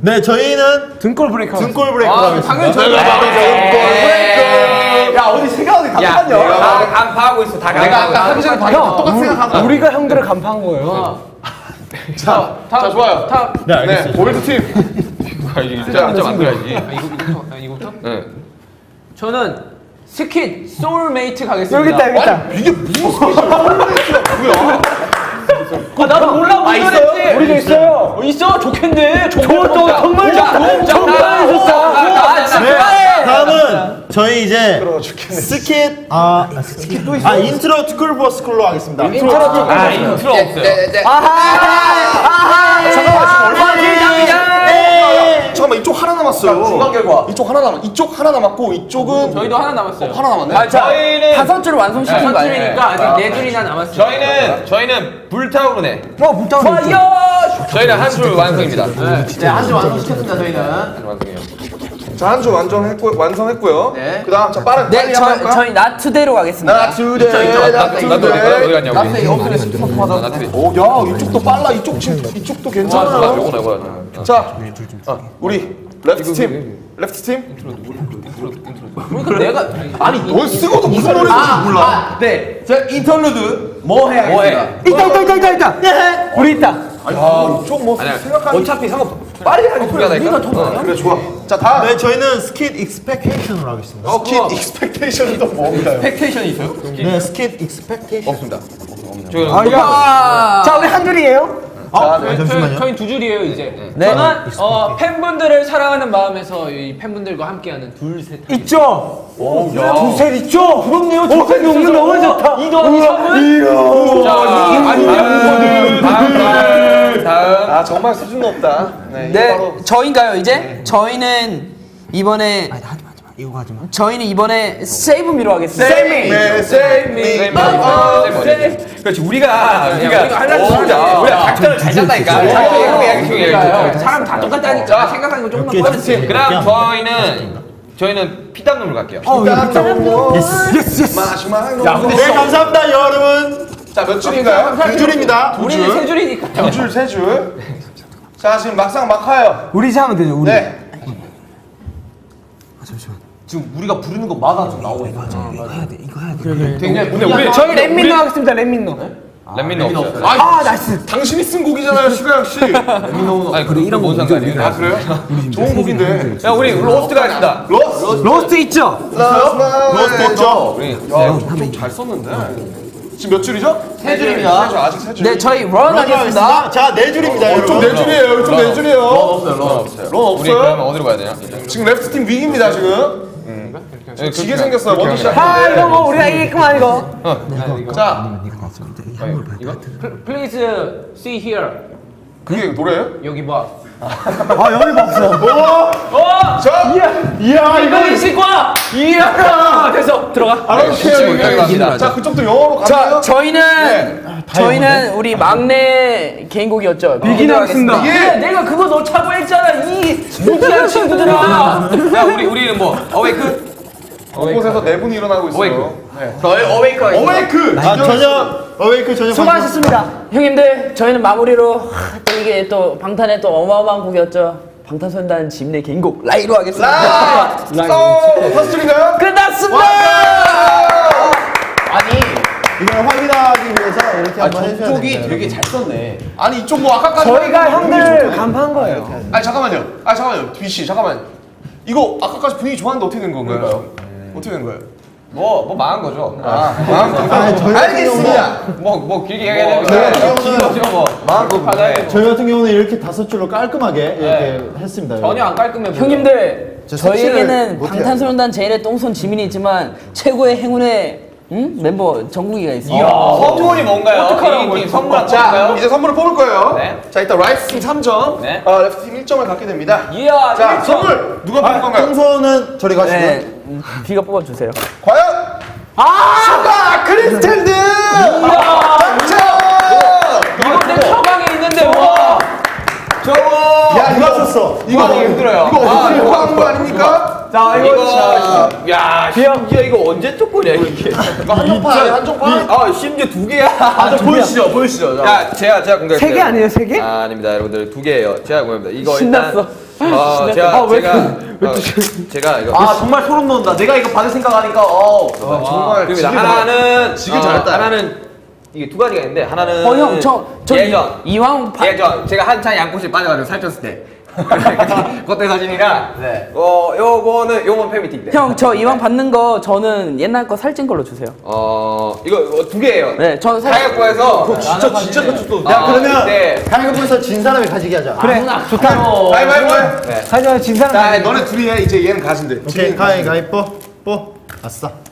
네, 저희는 등골 브레이크. 등골 브레이크 아, 하겠습니다. 당연히 저희가 바로 야, 어디 생각하는데 잠깐만요. 다 간파하고 있어, 다 내가 아까 하기 전에 다 형, 똑같이 생각하더라. 우리가 형들을 간파한 거예요. 자, 자, 좋아요. 네, 알겠습니다. 네, 골드 팀. 진짜 진짜 만들어야지. 이거부터? 아, 이거부터? 네. 저는 Skit Soulmate 가겠습니다. 여기 있다, 여기 있다. 이게 무슨 skit이야? 뭐야? 아, 나도 몰라 뭔 소리지? 우리도 있어요. 어, 있어 좋겠네. 저, 저, 정말 좋다. 정말 좋다. 아, 진짜 네, 그만해. 다음은 저희 이제 skit 아 skit 또 있어. 아 Intro 2 Cool 4 Skool로 하겠습니다. 인트로 아, 인트로 없어요. 잠깐만 이쪽 하나 남았어요. 중간 결과. 이쪽 하나 남았. 이쪽 하나 남았고 이쪽은 저희도 하나 남았어요. 하나 남았네. 아, 자, 저희는 다섯 줄을 완성시킨 거 아니에요? 줄이니까 아직 네 줄이나 남았어요. 저희는 저희는 불타오르네. 어, 불타오르. 저희는 한 줄 완성입니다. 네, 한줄 완성시켰습니다 저희는. 완성이요. 자, 한줄 완성했고 완성했고요. 네. 그 다음 자 빠른 네, 빨리 한번 저, 할까? 저희 나투대로 가겠습니다. 나 투데이 나 나도 어디 투데이. 갔냐 우리. 나스의 영수의 스포하다. 나트리. 오, 야, 이쪽도 빨라. 이쪽 지금 이쪽도 괜찮아요. 요거 요거. 자, 어, 우리 레프트 팀. 레프트 팀. 그러니까 내가 아니, 뭘 쓰고도 무슨 노래인지 몰라. 아, 네. 저 Interlude 뭐 해야 뭐 해? 겠습니다 있다, 있다, 있다, 있다, 있다. 우리 있다. 아, 이쪽 뭐 생각하는 어차피 상관 빨리 하는 소리가 나니까. 그래 좋아. 자, 다음. 네, 저희는 Skit Expectation으로 하겠습니다. 어, Skit Expectation은 또 뭡니까? Expectation이 있어요? 네, Skit Expectation. 없습니다. 아, 자, 우리 한 줄이에요. 아, 저희, 잠시만요. 저희 두 줄이에요 이제. 네. 저는 어, 팬분들을 사랑하는 마음에서 이 팬분들과 함께하는 둘셋 있죠. 두셋 있죠. 그럼요. 두셋 용도 너무 좋다. 이도 아니 삼은 다음 다음 다음. 아, 정말 수준 높다. 네, 네, 바로 저희인가요 이제? 저희는 이번에 이거 하지 마. 저희는 이번에 세이브 미로 하겠습니다. 네, save me. 그렇지 우리가 우리가 하려고 하자. 우리가 각자를 잘 잡다니까. 자기 얘기 얘기 얘기. 사람 다 똑같다니까 생각하는 거 조금만 빠르지. 그다음 저희는 저희는 피땀 눈물 갈게요. Yes, yes, yes. 마시마요. 네, 감사합니다, 여러분. 자, 몇 줄인가요? 두 줄입니다. 우리는 세 줄이니까요. 두 줄, 세 줄. 자, 지금 막상 막하요. 우리 이제 하면 되죠. 우리. 네. 지금 우리가 부르는 거 마다 좀 나오고 있어. 굉장히 근데 우리 저희 Let Me Know 하겠습니다. Let Me Know. Let Me Know 없어요. 아, 나이스. 당신이 쓴 곡이잖아요, 슈가 형 씨. 아니 그래 이런 거뭔 상관이에요? 아, 그래요? 좋은 곡인데. 야 우리 Lost 가겠습니다. Lost? Lost 있죠. Lost 됐죠? 우리 야, 좀잘 썼는데. 지금 몇 줄이죠? 세 줄입니다. 세 줄, 아직 세 줄. 네, 저희 Run 하겠습니다. 자, 네 줄입니다, 어, 좀 여러분. 네 줄이에요, 좀네 줄이에요. 없어요, Run 없어요. Run 우리 그러면 없어요? 어디로 가야 되냐? 지금 레프트 팀 위기입니다, 지금. 예, 지게 생겼어요, 먼저 시작. 아, 이거 뭐 우리가 이기겠구만 이거. 자, Please see here. 그게 노래예요? 여기 봐. 아, 여기 없어. 어! 자, 이야, 이거 인식과 이야 됐어 들어가. 여기 갑니다. 자, 그쪽도 영어로 자, 가나요? 저희는 네. 저희는 우리 막내 개인곡이었죠. 비긴 하겠습니다. 그래 내가 그거 넣자고 했잖아 이 무지한 친구들아. 야 우리 우리는 뭐 어웨이크? 곳곳에서 내분이 일어나고 있어요. 어웨이크. 네. 저희 어웨이크 어웨이크! 아, 저녁, 어웨이크 저녁. 수고하셨습니다. 형님들 저희는 마무리로 하, 또 이게 또 방탄의 또 어마어마한 곡이었죠. 방탄소년단 집내 개인곡 라이로 하겠습니다. 라! 서! 퍼스트 줄인가요? 끝났습니다. 아니 이걸 확인하기 위해서 이렇게 한번 해주셔야 저쪽이 됩니다. 되게 잘 썼네. 아니, 이쪽 뭐 아까까지. 저희가 형들 간파한 거예요. 아니, 잠깐만요. 아니, 잠깐만요. 비씨, 잠깐만. 이거 아까까지 분위기 좋았는데 어떻게 된 건가요? 어떻게 된 거예요? 뭐 뭐 망한 거죠. 아, 마음 아니, 저희 같은 알겠습니다. 뭐 뭐 길게 얘기해야 네, 되니까 저희 긴 같은 거죠 뭐. 망한 거 네. 저희 같은 경우는 이렇게 다섯 줄로 깔끔하게 이렇게 했습니다. 전혀 안 깔끔해 보여. 형님들 저 저희에게는 못해요. 방탄소년단 제일의 똥손 지민이 있지만 최고의 행운의 응? 멤버 정국이가 있어. 이야, 선물이 뭔가요? 어떡하라고요? 개인팀 선물 자, 뭔가요? 이제 선물을 뽑을 거예요. 네. 자, 일단 라이트 팀 3점, 네. 어, 레프트 팀 1점을 갖게 됩니다. 이야, 자, 일점. 선물 누가 뽑을 건가요? 평소는 저리 가시고요. 네, 음, 뷔가 뽑아주세요. 과연 슈가 크리스텐드 당첨! 이거 내 처방에 있는데 와. 야, 누가 썼어? 이거 되게 힘들어요. 이거 어떻게 뽑아놓은 거 아닙니까? 자, 이거 야, 심지어 이거 언제 적 거냐 이게? 이거 한정판, 한정판. 아, 심지어 두 개야. 아, 저 보여주시죠, 보여주시죠. 자. 야, 제가 제가 공개할게요. 세개 아니에요, 세 개? 아, 아닙니다, 여러분들 두 개예요. 제가 공개합니다. 이거 신났어. 일단 어, 제가 아, 왜 제가 어, 제가 이거 아 정말 소름 돋는다. 내가 이거 받을 생각하니까 어. 아, 정말 하나는 지금 어, 잘했다. 하나는 이게 두 가지가 있는데 하나는 어, 형, 저, 저 예전 이, 이왕 파, 예전 제가 한창 양꼬치 빠져가지고 살쪘을 때 그때 사진이랑 네. 어 요거는 요건 팬미팅 때. 형, 저 이왕 받는 거 저는 옛날 거 살찐 걸로 주세요. 어 이거 어, 두 개예요. 네, 저는 살. 가격부에서 진짜 진짜 컸어. 아, 야 그러면 네. 가위바위보에서 진 사람이 가지게 하자. 그래, 좋다. 가위바위보 해. 하지만 진 사람. 자, 너네 둘이 해. 이제 얘는 가신대. 오케이 가위바위보 뽀 아싸.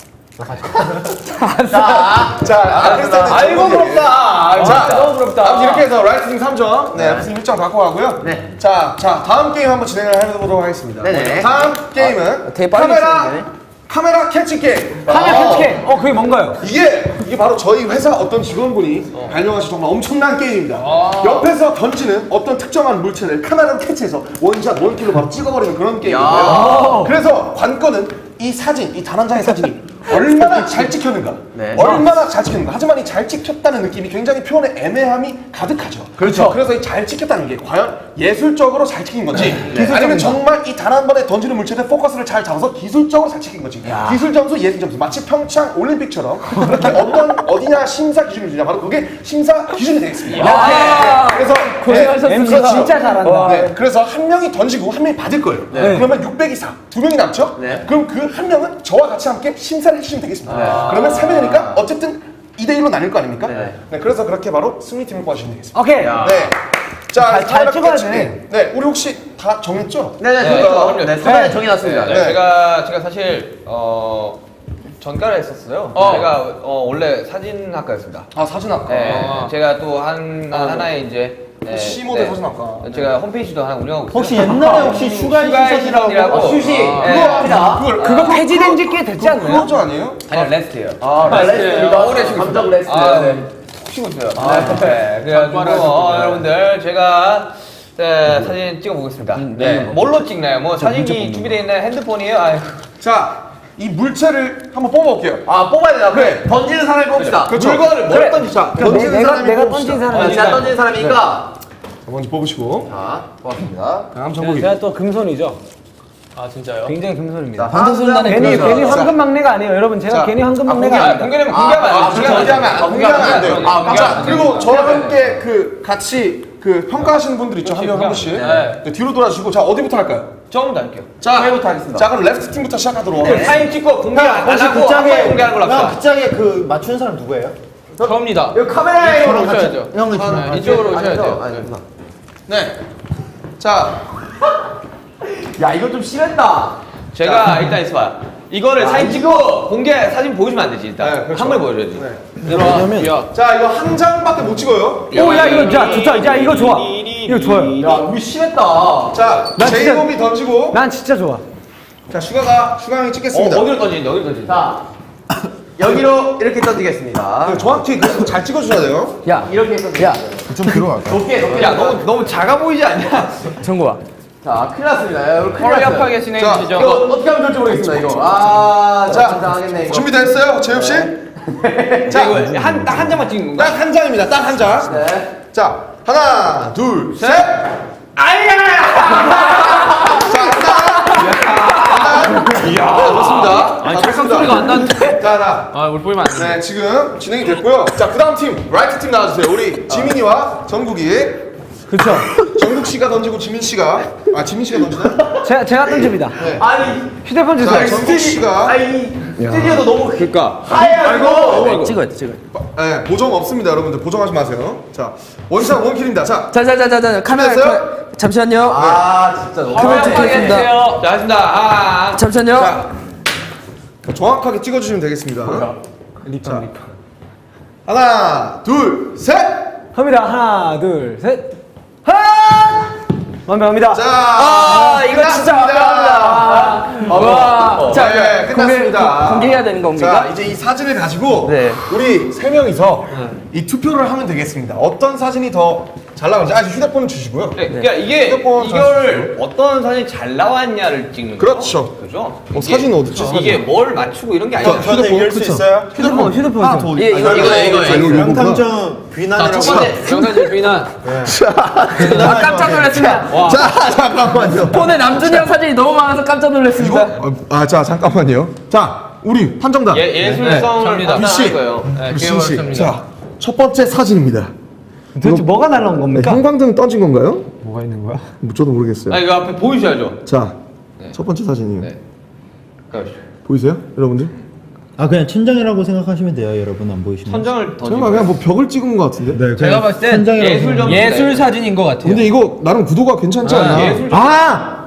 자, 아, 크리스텐드 아이고 부럽다. 자, 너무 부럽다. 아무튼 이렇게 해서 라이트 팀 3점, 네, 팀 1점 갖고 가고요. 네. 자, 자, 다음 게임 한번 진행을 해보도록 하겠습니다. 네네. 다음 게임은 되게 빨리 카메라, 진행되네. 카메라 캐치 게임. 카메라 편집해. 어, 그게 뭔가요? 이게 이게 바로 저희 회사 어떤 직원분이 발명하신 정말 엄청난 게임입니다. 옆에서 던지는 어떤 특정한 물체를 카메라로 캐치해서 원샷 원킬로 바로 찍어버리는 그런 게임인데요. 그래서 관건은 이 사진, 이 단 한 장의 사진이 얼마나 잘 찍혔는가, 얼마나 잘 찍혔는가. 하지만 이 잘 찍혔다는 느낌이 굉장히 표현의 애매함이 가득하죠. 그렇죠. 그래서 이 잘 찍혔다는 게 과연 예술적으로 잘 찍힌 건지, 아니면 정말 이 단 한 번에 던지는 물체의 포커스를 잘 잡아서 기술적으로 잘 찍힌 건지. 기술 점수, 예술 점수, 마치 평창 올림픽처럼 그렇게 어떤 어디냐 심사 기준을 주냐 바로 그게 심사 기준이 되겠습니다. 네. 그래서 MC 진짜 잘한다. 네, 그래서 한 명이 던지고 한 명이 받을 거예요. 그러면 600 이상 두 명이 남죠? 그럼 그 한 명은 저와 같이 함께 심사를 해 주시면 되겠습니다. 그러면 3명이니까 어쨌든 2대 1로 나뉠 거 아닙니까? 네. 그래서 그렇게 바로 승리팀을 뽑아주시면 되겠습니다. 오케이. 네. 자, 잘- 찍어야 캐치 돼. 네, 우리 혹시 다 정했죠? 네네 네, 정했죠. 그럼요. 네, 수반에 정해놨습니다. 네, 네. 제가 제가 사실 어 전과를 했었어요. 제가 어, 원래 사진학과였습니다. 아, 사진학과. 네, 제가 또 한 하나의 이제 네, 시모델 네. 사진학과. 제가 홈페이지도 하나 운영하고 있어요. 혹시 옛날에 혹시 슈가의 시선이라고 어, 휴식. 네. 그걸 그거 폐지된 지 꽤 됐지 않나요? 그거죠 아니에요? 아니요 rest예요. 아, rest. 오래 쉬고 감정. Rest. 아, 네. 쉬고 있어요. 네. 그래가지고 어, 여러분들 제가 네, 사진 찍어보겠습니다. 네. 뭘로 찍나요? 뭐 사진이 준비되어 있나요? 핸드폰이에요? 아유. 자, 이 물체를 한번 뽑아볼게요. 아 뽑아야 되나? 그래. 던지는 사람이 뽑읍시다. 그렇죠. 물건을 뭘 던지자. 내, 던지는 내가 사람이 내가 뽑읍시다. 던진 사람. 어, 자 던지는 사람이니까. 자, 먼저 뽑으시고. 자 뽑았습니다. 다음 정국이. 제가 또 금손이죠. 아 진짜요? 굉장히 금손입니다. 방탄소년단의 괜히 괜히 황금 막내가 아니에요, 여러분. 제가 자, 괜히 황금 아, 막내가. 공개되면 공개하면 안 아, 돼요. 공개하면 안, 공개하면 안 돼요. 아, 자, 그리고 저와 함께 그 같이 그 평가하시는 분들 있죠. 한 명 한 분씩. 네. 네, 뒤로 돌아주시고. 자, 어디부터 할까요? 처음부터 할게요. 자, 저희부터 하겠습니다. 자, 그럼 레프트 팀부터 시작하도록 그 하겠습니다. 타임 찍고 공개 안 혹시 하고 그 짝에 한번에 공개하는 걸로 형, 합시다. 그 짝에 그 맞추는 사람 누구예요? 저입니다. 이거 카메라에 같이 오셔야죠. 형은 저랑 네, 같이. 이쪽으로 오셔야? 돼요. 아니구나. 네. 자, 야 이거 좀 심했다. 제가 일단 있어봐. 이거를 사진 찍고 공개 사진 보여주면 안 되지 일단. 네, 그렇죠. 한 번에 보여줘야지. 왜냐면 자, 이거 한 장밖에 못 찍어요. 오, 야 이거 야 좋다. 야 이거 좋아. 이거 좋아요. 야 우리 심했다. 자, 나 진짜- 제이홉이 던지고. 난 진짜 좋아. 자, 슈가가, 슈가 형이 어, 찍겠습니다. 어디로 던지는데 어디로 던지는데? 자 여기로 이렇게 던지겠습니다. 네, 정확히 그- 잘 찍어줘야 돼요. 야, 이렇게 던지. 야, 좀 들어갈까? 높게 높게. 야 너무 너무 작아 보이지 않냐? 정국아. 자 큰일 났습니다. 야, 이거 큰일 났어요. 허리아프하게 진행해 자, 주시죠. 이거 어떻게 하면 될지 모르겠습니다 이거. 아 자, 긴장하겠네 이거. 준비됐어요, 제이홉 씨? 자 이거 한딱 한 장만 찍는 건가? 딱 한 장입니다. 딱 한 장. 네. 자, 하나, 둘, 셋. 자, 하나. 이야, 그렇습니다. 아니 찰칵 소리가 안 나는데. 자, 자. 아 우리 보이면 안 돼. 네, 지금 진행이 됐고요. 자, 그 다음 팀, 라이트 팀 나와주세요. 우리 지민이와 정국이. 그렇죠. 정국 씨가 던지고 지민 씨가. 아, 지민 씨가 던지나요? 제가 제가 던집니다. 아니 휴대폰 자, 주세요. 정국 씨가. 아니 스튜디오도 너무 그러니까. 하얘가지고. 찍어야 돼, 찍어야 돼. 네, 보정 없습니다, 여러분들. 보정하지 마세요. 자, one shot one kill입니다. 자, 자, 자, 자, 자, 자, 카메라, 준비됐어요? 카메라. 잠시만요. 아 진짜 너무. 카메라. 해주세요. 자 하겠습니다. 아, 아. 잠시만요. 자, 정확하게 찍어주시면 되겠습니다. 자, 하나, 둘, 셋. 합니다. 하나, 둘, 셋. 하! 완벽합니다. 자, 아, 이거 진짜 끝났습니다. 와. 자, 네, 끝났습니다. 공개, 공개 해야 되는 겁니까? 자, 이제 이 사진을 가지고 네. 우리 세 명이서 이 투표를 하면 되겠습니다. 어떤 사진이 더 잘 나오는지 아, 휴대폰을 주시고요. 네, 그러니까 이게 휴대폰 이걸 어떤 사진이 잘 나왔냐를 찍는 거죠. 그렇죠. 그죠? 어, 사진 어디 있지? 이게 사진. 뭘 맞추고 이런 게 저, 아니라 저는 얘기할 수 있어요? 휴대폰, 휴대폰. 하나 더. 예, 이거, 아, 이거, 아, 이거, 아, 이거. 이거 요거구나. 명탐정 비난이라고. 영상진 비난. 아, 깜짝 놀랐습니다. 자, 잠깐만요. 폰에 남준이 형 사진이 너무 많아서 깜짝 놀랐습니다. 어, 아, 자, 잠깐만요. 자, 우리 판정단. 예, 예술성을 비 판단할 씨, 거예요. 네, 우리 신 기억을 씨. 했습니다. 자, 첫 번째 사진입니다. 도대체 뭐가 날라온 네, 겁니까? 형광등 던진 건가요? 뭐가 있는 거야? 뭐 저도 모르겠어요. 아 이거 앞에 보이셔야죠. 자, 첫 번째 사진이에요. 네. 가보시죠. 보이세요, 여러분들? 아 그냥 천장이라고 생각하시면 돼요, 여러분 안 보이시면. 선정을 더. 제가 그냥 뭐 벽을 찍은 것 같은데. 네, 제가 봤을 땐 천장이라고 예술 생각- 점 예술 사진인 것 같아요. 근데 이거 나름 구도가 괜찮지 않나? 예술 아!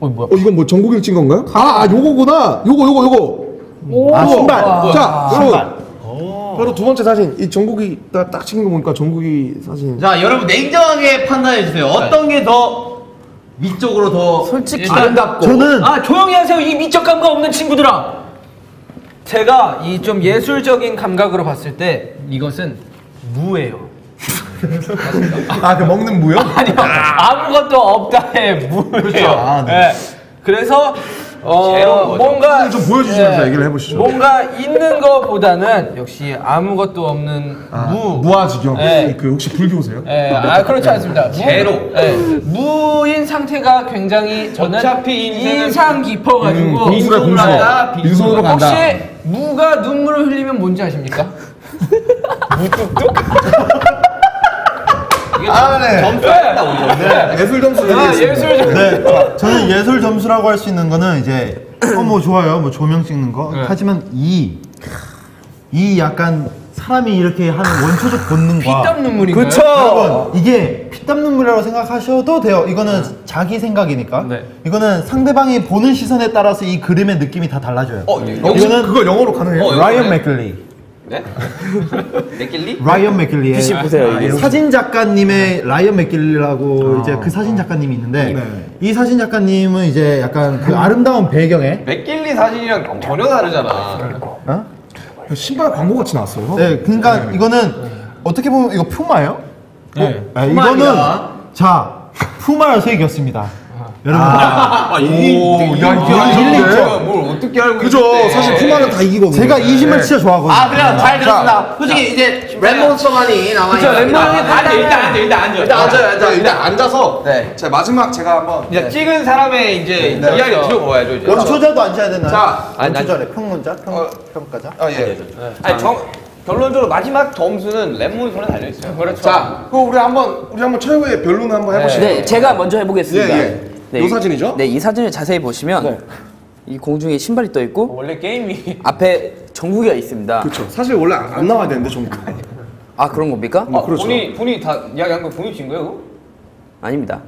어, 뭐야? 어, 이건 뭐 전국일 찍은 건가요? 아, 아 요거구나. 요거, 요거, 요거. 아 신발. 자. 여러분. 바로 두 번째 사진. 이 전국이 딱, 딱 찍은 거 보니까 전국이 사진. 자 여러분 냉정하게 판단해 주세요. 어떤 게 더 위쪽으로 더 솔직히 아름답고 저는 아 조용히 하세요 이 미적 감각 없는 친구들아 제가 이 좀 예술적인 감각으로 봤을 때 이것은 무예요 아, 그 먹는 무요? 아니요 아무것도 없다의 무예요 그렇죠. 아, 네. 네. 그래서 어, 거죠. 뭔가 좀 보여주시면서 예, 얘기를 해보시죠. 뭔가 있는 거보다는 역시 아무것도 없는 무 무아지경. 네. 그 혹시 불교세요? 예, 아 그렇지 않습니다. 제로. 예, 무인 상태가 굉장히 저는 어차피 인생은 인상 깊어가지고 음, 공수가 공수. 간다, 빈손으로 간다. 혹시 무가 눈물을 흘리면 뭔지 아십니까? 아, 네. 점수가 우리 네. 예술 점수 아, 드리겠습니다. 예술 좀. 네, 자, 저는 예술 점수라고 할 수 있는 거는 이제 어 뭐 좋아요, 뭐 조명 찍는 거. 하지만 이, 이 약간 사람이 이렇게 하는 원초적 본능과 피땀 눈물인가요? 그쵸. 여러분 이게 피땀 눈물이라고 생각하셔도 돼요. 이거는 자기 생각이니까. 네. 이거는 상대방이 보는 시선에 따라서 이 그림의 느낌이 다 달라져요. 어, 예. 이거는 그거 영어로 가능해요? 어, 라이언 네. 맥클리. 네? 맥길리? 라이언 맥길리의 PC 보세요, 이게. 사진 작가님의 라이언 맥길리라고 이제 그 사진 작가님이 있는데 이 사진 작가님은 이제 약간 그 아름다운 배경에 맥길리 사진이랑 전혀 다르잖아. 어? 신발 광고 같이 나왔어요. 네, 그러니까 이거는 어떻게 보면 이거 푸마예요? 네. 아, 이거는 자 푸마여서 이겼습니다. 여러분 아, 이, 오, 이, 야, 이겼는데? 있죠. 뭘 어떻게 알고 그죠. 있는데. 사실 푸마는 다 이기거든요. 제가 이 신발 진짜 좋아하거든요. 아 그래요 잘 들었습니다. 솔직히 이제 랩몬스터만이 남아 그쵸, 있습니다. 랩몬스터만이 다 앉아, 일단 앉아, 일단 앉아. 일단 앉아요 앉아 자, 일단 앉아서. 네. 자, 마지막 제가 한번. 이제 찍은 사람의 이제 이야기를 들어보아야죠. 이제. 원초자도 앉아야 되나요? 자, 원초자래 평문자 평 어. 평가자. 아, 예. 아니, 정, 결론적으로 마지막 점수는 랩몬 손에 달려 있어요. 그렇죠. 자, 그럼 우리 한번, 우리 한번 최후의 변론 한번 해보시죠. 네, 제가 먼저 해보겠습니다. 예, 예. 네, 요 사진이죠? 네, 이 사진을 자세히 보시면 이 공중에 신발이 떠 있고 원래 게임이 앞에 전구기가 있습니다. 그렇죠. 사실 원래 안, 안 나와야 되는데, 좀. 아 그런 겁니까? 아, 그렇죠. 본인 본인 다 이야기한 거 본인 진 거예요? 아닙니다.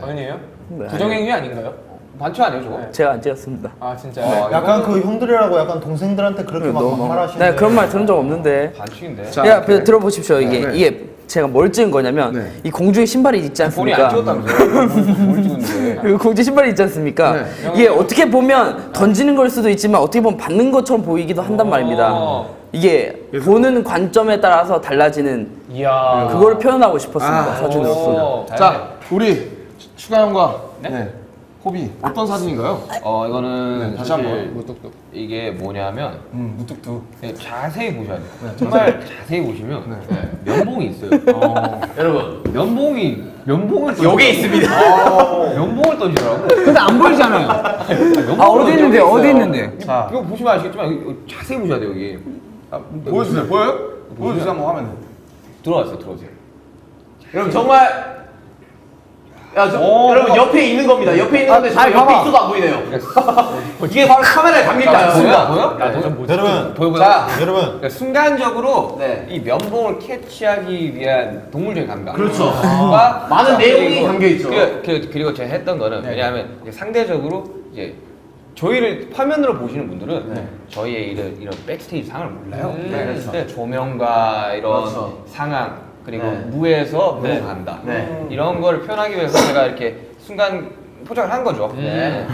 아니에요? 네, 부정행위 아닌가요? 반초 아니에요 저거? 제가 안 찍었습니다. 아 진짜. 아, 약간 그 형들이라고 약간 동생들한테 그렇게 막 너무- 말하시는데. 네, 그런 말 들은 적 없는데. 반칙인데. 자, 야, 그, 들어보십시오. 이게 네. 이게 제가 뭘 찍은 거냐면 네. 이 공중에 신발이 있지 본인 않습니까? 안 찍었다면서요? 뭘 찍었는데? 그 공중에 신발이 있지 않습니까? 네. 이게 어떻게 보면 던지는 걸 수도 있지만 어떻게 보면 받는 것처럼 보이기도 한단 말입니다. 어. 이게 보는 관점에 따라서 달라지는 이야. 그거를 표현하고 싶었습니다. 아, 사진으로서. 어, 자, 우리 추가 형과 네. 호비 어떤 사진인가요? 어 이거는 네, 다시 사실 한번 무뚝뚝. 이게 뭐냐면 음, 무뚝뚝. 네, 자세히 보셔야 돼요. 정말 자세히 보시면 네, 면봉이 있어요. 여러분 면봉이 면봉을 요게 있습니다. 면봉을 던지더라고. 근데 안 보이잖아요. 아, 어디 있는데, 어디 있는데? 자 이거 보시면 아시겠지만 여기, 여기 자세히 보셔야 돼요 여기. 아, 보여주세요. 보여요? 보여주세요. 한번 화면에. 들어왔어요 들어오세요. 여러분 정말 야, 저, 오, 여러분 옆에 있는 겁니다. 옆에 있는 건데 저 아니, 옆에 봐봐. 있어도 안 보이네요. 이게 바로 카메라에 담긴다요. 보여 보여? 야, 여러분, 보여 보여. 자, 여러분 그러니까 순간적으로 네. 이 면봉을 캐치하기 위한 동물적인 감각. 그렇죠. 과 많은 자, 내용이 그리고 담겨 있죠. 그, 그, 그리고 제가 했던 거는 왜냐하면 이제 상대적으로 이제 저희를 화면으로 보시는 분들은 저희의 이런, 이런 백스테이지 상을 몰라요. 음. 네, 그래서 조명과 이런 그렇죠. 상황 그리고 네. 무에서 무로 네. 간다. 네. 이런 걸 표현하기 위해서 제가 이렇게 순간 포장을 한 거죠. 네.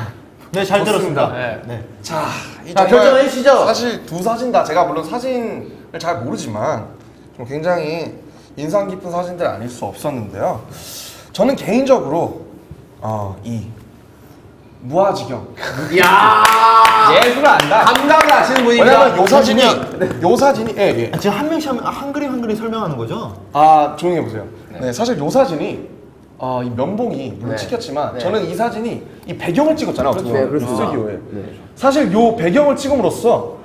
네, 잘 들었습니다. 네. 자, 이 자, 정말 결정해 주시죠. 사실 두 사진 다 제가 물론 사진을 잘 모르지만 좀 굉장히 인상 깊은 사진들 아닐 수 없었는데요. 저는 개인적으로 어, 이 무아지경 예술을 안다. 감각을 아시는 분입니다. 왜냐면 요 사진이 요 사진이 예 예. 아, 지금 한 명씩 한, 명- 아, 한 그림 한 그림 설명하는 거죠? 아 조용히 해보세요. 네, 사실 요 사진이 아, 이 면봉이 물론 네. 찍혔지만 네. 저는 이 사진이 이 배경을 찍었잖아요. 그렇죠. 어떻게 네, 보면. 그렇죠. 스튜디오에. 사실 요 배경을 찍음으로써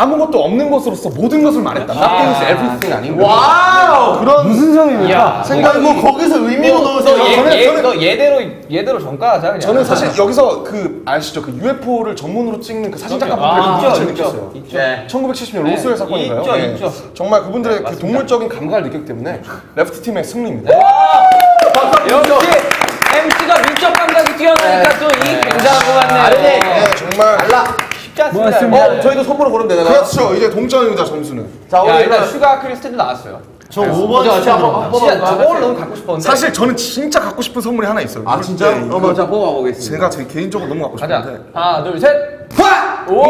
아무것도 없는 것으로서 모든 것을 말했다. Nothing is everything 아닌가. 와우! 그런 무슨 야, 생각이 뭐 거기서 의미로 너, 넣으세요. 너, 예, 저는 예, 저는 너 얘대로 얘대로 전가하자 그냥. 저는 사실 여기서 그 아시죠? 그 UFO를 전문으로 찍는 그 사진 작가분들의 아, 눈빛을 있죠, 느꼈어요. 있죠. 네. 1970년 네, 로스웰 사건인가요? 있죠, 있죠. 정말 그분들의 그. 동물적인 감각을 느꼈기 때문에 레프트 팀의 승리입니다. 역시 MC가 민적 감각이 뛰어나니까 또 이 굉장한 것 같네요. 네, 정말 쉽지 않습니다. 고맙습니다. 어, 저희도 선물을 고르면 되나요? 그렇죠. 이제 동점입니다 점수는. 자, 야, 오늘 일단 일단 슈가 크리스탈도 나왔어요. 저 5번 자, 자, 한번 한번 진짜 뽑아볼까요? 저거를 너무 갖고 싶었는데. 사실 저는 진짜 갖고 싶은 선물이 하나 있어요. 아, 진짜? 네, 이거 한번 자 뽑아 보겠습니다. 제가 제 개인적으로 너무 갖고 가자. 싶은데. 하나, 둘, 셋. 오!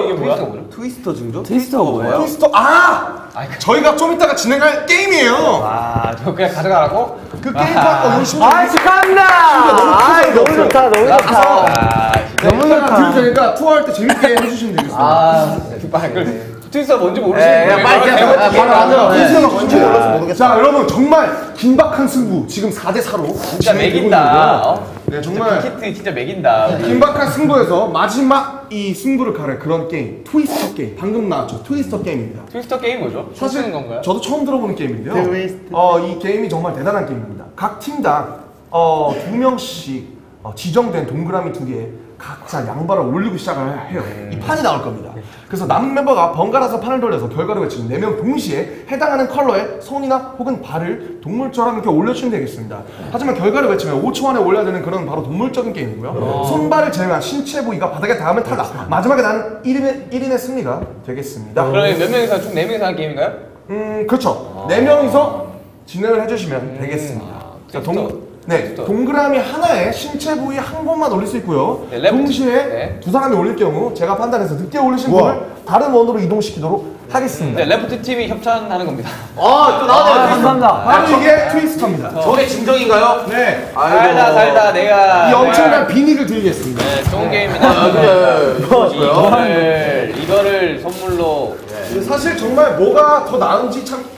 이게 뭐야? Twister 증정? Twister가 뭐예요? Twister 아! 저희가 좀 이따가 진행할 게임이에요. 아, 저 그냥 가져가라고? 그 게임 갖고 열심히 아 축하합니다. 아 너무 좋다 너무 좋다. 아, 너무 좋다. 들을 테니까 투어할 때 재밌게 해주시면 되겠습니다. 아, 그 Twister가 뭔지 네, 모르시는 그냥 빨리 그냥 아, 바로 앉아. 네. Twister가 뭔지 몰라서 모르겠어요. 자 여러분 정말 긴박한 승부 지금 4대 4로 진짜 매긴다. 어? 네 정말 키트 진짜 매긴다. 긴박한 승부에서 마지막 이 승부를 가를 그런 게임 Twister 게임 방금 나왔죠 Twister 게임입니다. Twister 게임 뭐죠? 사실 는 건가요? 저도 처음 들어보는 게임인데요. 어, 이 게임이 정말 대단한 게임입니다. 각 팀당 어, 두 명씩 어, 지정된 동그라미 두 개에 각자 양발을 올리고 시작을 해요. 이 판이 나올 겁니다. 그래서 남은 멤버가 번갈아서 판을 돌려서 결과를 외치는 네명 동시에 해당하는 컬러의 손이나 혹은 발을 동물처럼 이렇게 올려주면 되겠습니다. 하지만 결과를 외치면 5초 안에 올려야 되는 그런 바로 동물적인 게임이고요. 손발을 제외한 신체 부위가 바닥에 닿으면 탈락. 마지막에 남는 1인의, 1인의 승리가 되겠습니다. 그러면 몇 명이서 총네 명이서 하는 게임인가요? 음 그렇죠. 네 명이서 진행을 해주시면 되겠습니다. 자, 동, 네, 동그라미 하나에 신체 부위 한 곳만 올릴 수 있고요. 네, 레프트. 동시에 네. 두 사람이 올릴 경우 제가 판단해서 늦게 올리신 우와. 분을 다른 원으로 이동시키도록 하겠습니다. 네, 레프트 팀이 협찬하는 겁니다. 아, 또 나왔네요. 감사합니다. 바로 이게 Twister입니다. 저게 증정인가요? 네, 살다 살다 내가 이 엄청난 비닉을 드리겠습니다. 네, 좋은 게임이다. 아, 그래. 이거를 이거를 선물로 사실 정말 뭐가 더 나은지 참 나-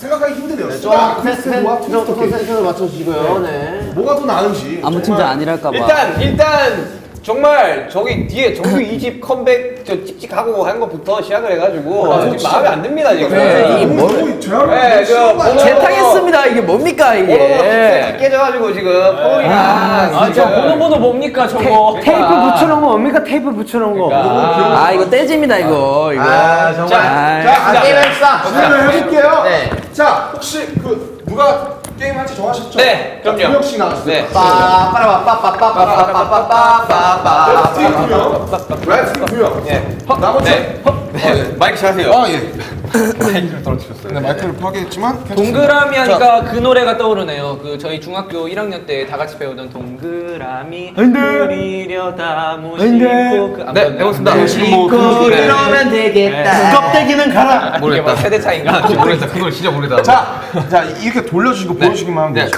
생각하기 힘드네요. 좀 수가 테스트 크리스와 트위스터. 센터를 맞춰주시고요. 네. 뭐가 더 나은지 아무 정말 아니랄까봐. 일단 일단 정말 저기 뒤에 정규 2집 컴백 저 찍찍하고 한 것부터 시작을 해가지고 아, 지금 진짜. 마음에 안 듭니다 지금. 네, 이 네, 너무 그 싫은 거 아니에요? 번호- 재탕했습니다. 이게 뭡니까 번호가 이게? 깨져가지고 지금 폰이랑 아, 저 번호 번호 뭡니까 저거? 테이프 붙여놓은 거 뭡니까 테이프 붙여놓은 거. 그러니까. 아 이거 떼집니다 이거. 이거. 아, 정말. 아, 자, 아, 게임 합시다. 진행을 해볼게요. 네. 자, 혹시 그 누가 게임 할지 정하셨죠? 네, 자, 그럼요. 두 명씩 나왔습니다. 네. 빠, 빠라바, 빠빠빠빠빠빠빠빠빠. 레프트 두 명, 라이트 두 명. 예. 나머지 네. 네. 마이크 잘 하세요. 아 예. 마이크를 떨어뜨렸어요. 네, 마이크를 파괴했지만 동그라미 하니까 그 노래가 떠오르네요. 그 저희 중학교 1학년 때 다 같이 배우던 동그라미 그리려다 무심코 그 네, 해보겠습니다. 뭐 그, 그러면 되겠다. 껍데기는 가라. 모르겠다. 뭐 세대 차인가? 모르겠다. 그걸 진짜 모르겠다. 자, 자 이렇게 돌려주시고 보여주기만 하면 네.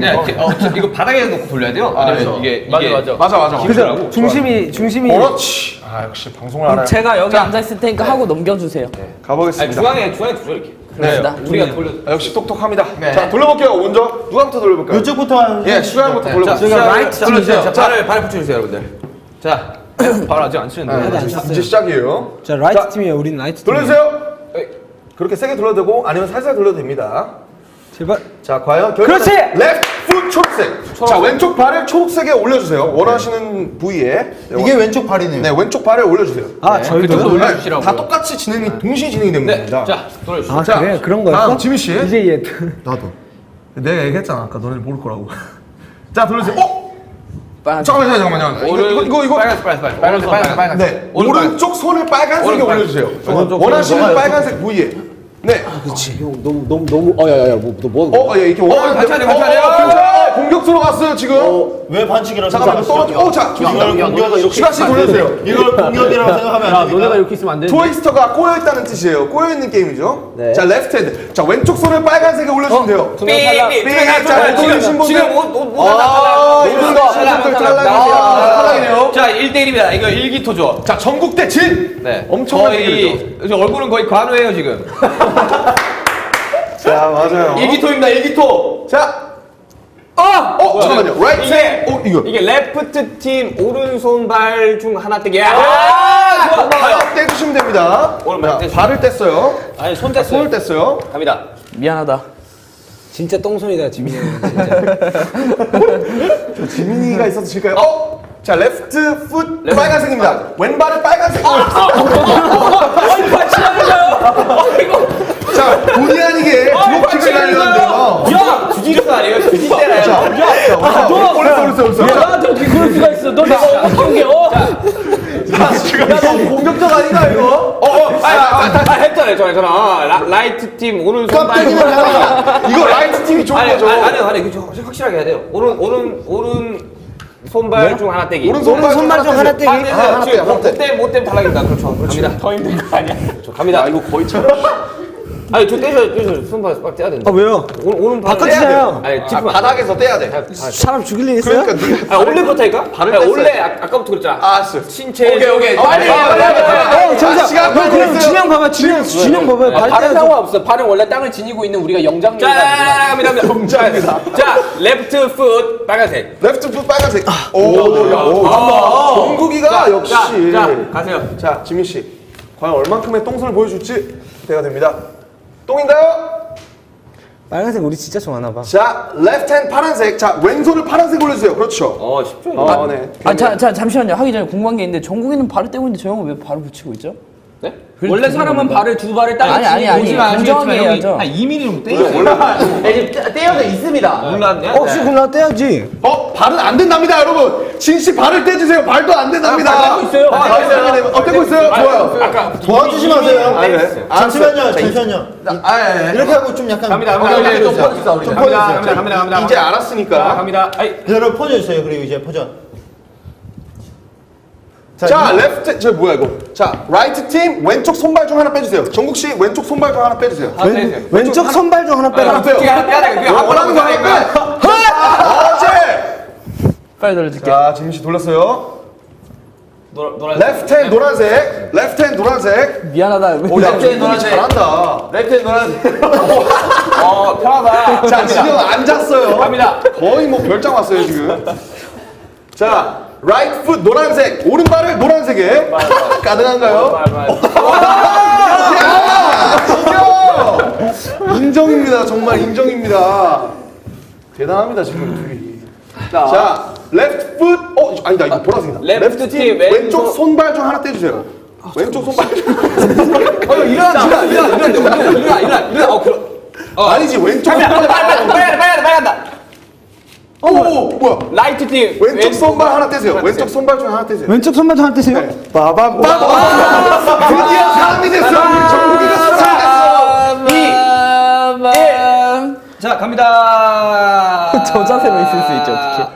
네. 이렇게, 어, 저 이거 바닥에 놓고 돌려야 돼요? 아니면 그렇죠. 이게 맞아, 맞아. 맞아 맞아. 중심이 중심이 그렇지. 아 역시 방송을 알아요. 제가 여기 앉아 있을 테니까 하고 넘겨주세요. 아니 가보겠습니다. 중앙에 중앙에 두죠 이렇게. 네. 우리가 돌려. 아, 역시 똑똑합니다. 자 돌려볼게요. 먼저 누가부터 돌려볼까요? 이쪽부터 하는 예, 슈가부터 돌려볼게요. 자, 라이트 돌려주세요. 자, 자, 발을 발을 붙여주세요, 여러분들. 자, 발 아직 안 치는데. 네, 이제, 이제 시작이에요. 자 라이트 자, 팀이에요. 우리는 라이트 팀. 돌려주세요. 그렇게 세게 돌려도 되고 아니면 살살 돌려도 됩니다. 제발. 자, 과연 결 그렇지! left foot 초록색. 자, 왼쪽 발을 초록색에 올려주세요. 원하시는 부위에. 이게 왼쪽 발이네요. 네, 왼쪽 발을 올려주세요. 아 저희도요? 그쪽도 올려주시라고. 다 똑같이 진행이 동시에 진행이 되는 네. 자, 돌려주세요. 아 그래 그런 거였어? 다음 지민 씨. 이제 이해. 나도. 내가 얘기했잖아 아까 너네 모를 거라고. 자 돌려주세요. 어? 빨간색. 잠깐만요, 잠깐만요. 이거 이거 이거, 이거 빨간색 빨간색 빨간색 빨간색 빨간색 네 오른쪽 손을 빨간색에 오른쪽 올려주세요. 오른쪽 원하시는 빨간색 부위에. 네. 그렇지. 형 너무 너무 너무 어야야야 뭐너 뭐? 어, 예, 이렇게 원하는 같이 하네, 같이 하네. 어, 어, 공격수로 갔어요 지금. 왜 반칙이라고 잠깐만 떨어져. 어, 자, 이걸 공격을 이렇게 슈가 씨 돌려주세요. 이걸 공격이라고 생각하면 안 됩니다. 이렇게 있으면 안 되는데. Twister가 꼬여 있다는 뜻이에요. 꼬여 있는 게임이죠. 네. 자, left hand. 자, 왼쪽 손을 빨간색에 올려주면 돼요. 삐 삐 삐. 자, 못 올리신 분들. 지금 옷옷 아, 아, 이분 거. 탈락이네요. 탈락이네요. 자 1대1입니다 이거 일기토죠 자, 전국대 진. 네 엄청난 거의 저 얼굴은 거의 관우예요 지금 자, 맞아요. 일기토입니다 일기토 자, 어! 어, 잠깐만요. 라이트. 이게 어, 이거. 이게 레프트 팀 오른손발 중 하나 떼기 아 좋아 발 떼주시면 됩니다. 오른발 자. 발을 뗐어요. 아니 손 자, 뗐어요 손을 뗐어요. 갑니다 미안하다. 진짜 똥손이다 지민이 진짜. 저 지민이가 있어서 질까요? 어? 자, 레프트 풋 빨간색입니다. 왼발을 빨간색. 아니 같이 하는가요? 자, 본의 아니게 주먹킥을 날렸는데요. 야 주지르스 아니에요 주지 때라요 자, 자, 올렸어, 올렸어, 올렸어. 자, 나한테 어떻게 그럴 수가 있어 너 내가 어떻게 어? 야너 공격적 아닌가 이거? 어, 어, 아, 아, 아, 아, 했잖아요, 저, 저는. 아, 라, 라이트 팀, 오른손발. 깜빡이면 잘한다. 이거 라이트 팀이 좋은 아니, 거죠. 아니, 아니, 아니, 그죠. 확실하게 해야 돼요. 오른, 오른, 오른 손발 중 하나 떼기. 오른 손발 중 손발 중 하나 떼기. 떼기. 아, 네, 아, 하나 네, 떼요, 지금 하나 떼. 못 떼면 못 떼면 탈락입니다. 그렇죠. 갑니다. 더 힘든 거 아니야? 저 갑니다. 아, 이거 거의 참. 아니, 저 떼셔, 떼셔. 손발 빡 떼야 된다. 아 왜요? 오른, 오른 발 바꿔주세요. 아니, 아, 짚으면 안 돼. 바닥에서 떼야 돼. 사람 죽일 일 있어요? 그러니까 아, 원래 그렇다니까? 발을 아니, 뗐어요. 원래 아, 아까부터 그랬잖아. 아, 알았어. 신체. 오케이, 오케이. 빨리, 아, 빨리, 빨리. 어 잠시만. 시간 형 끌고 그럼. 진영 봐봐. 진영 진영 봐봐요. 발 발은. 상관없어. 발은 원래 땅을 지니고 있는 우리가 영장류가 자. 정장이다. 자, left foot 빨간색. left foot 빨간색. 오, 야, 오. 아, 정국이가 역시. 자, 자, 가세요. 자, 지민 씨. 과연 얼만큼의 똥손을 보여줄지 기대가 됩니다. 똥인가요? 빨간색 우리 진짜 좋아하나 봐. 자, left hand 파란색. 자, 왼손을 파란색 올려주세요. 그렇죠. 어, 쉽죠. 어, 네. 아, 자, 자, 잠시만요. 하기 전에 궁금한 게 있는데 정국이는 발을 떼고 있는데 저 형은 왜 발을 붙이고 있죠? 네? 원래 사람은 발을 두 발을 땅에 아니, 아니, 아니. 있지만 공정하게 아시겠지만 형이 해야죠. 한 2mm 정도 떼요. 떼어져 있습니다. 몰랐냐? 어, 혹시 그럼 떼야지. 어, 발은 안 된답니다, 여러분. 진씨 발을 떼주세요. 발도 안 된답니다. 아, 떼고 있어요. 아, 떼고 있어요. 어, 떼고 있어요. 좋아요. 아까 도와주지 마세요. 아, 네. 잠시만요, 잠시만요. 아, 예, 예. 이렇게 하고 좀 약간 갑니다, 어, 갑니다. 좀좀 퍼주세요. 좀 퍼주세요. 갑니다, 갑니다, 갑니다. 이제 자, 알았으니까. 갑니다. 여러분 퍼주세요. 그리고 이제 퍼져. 자, left, 저 뭐야 이거? 자, right 팀 왼쪽 손발 중 하나 빼주세요. 정국 씨 왼쪽 손발 중 하나 빼주세요. 하나 떼세요. 왼쪽 손발 중 하나 빼라. 하나 빼요. 하나 빼야 돼. 어, 원하는 거 빼. 어제. 빨리 돌려줄게. 자, 지민 씨 돌렸어요. 노- 노란 left hand 노란색, left hand 노란색. 미안하다. 오, 야, left hand 노란색. 잘한다. left 노란색. 어, 편하다. 자, 지금 앉았어요. 갑니다. 거의 뭐 별장 왔어요 지금. 자, right foot 노란색. 오른발을 노란색에. 가능한가요? 인정입니다. 정말 인정입니다. 대단합니다 지금 둘이. 자. left foot. 어 아니다 이거 보라색이다. Left 팀 왼쪽 손발 좀 하나 떼주세요. 아, 왼쪽 손발. 어 일어나 일어나 일어나 일어나 일어나 일어나 일어나 어, 어. 아니지 왼쪽 빨리 빨리 빨리 빨리 빨리 빨리 오, 오, 뭐야? right 팀 왼쪽 손발 하나 떼세요. 왼쪽 손발 중 하나 떼세요. 왼쪽 손발 중 하나 떼세요. 빠밤 빠밤. 드디어 사람이 됐어. 우리 정국이가 사람이 됐어. 자, 갑니다. 저 자세로 있을 수 있죠, 어떻게.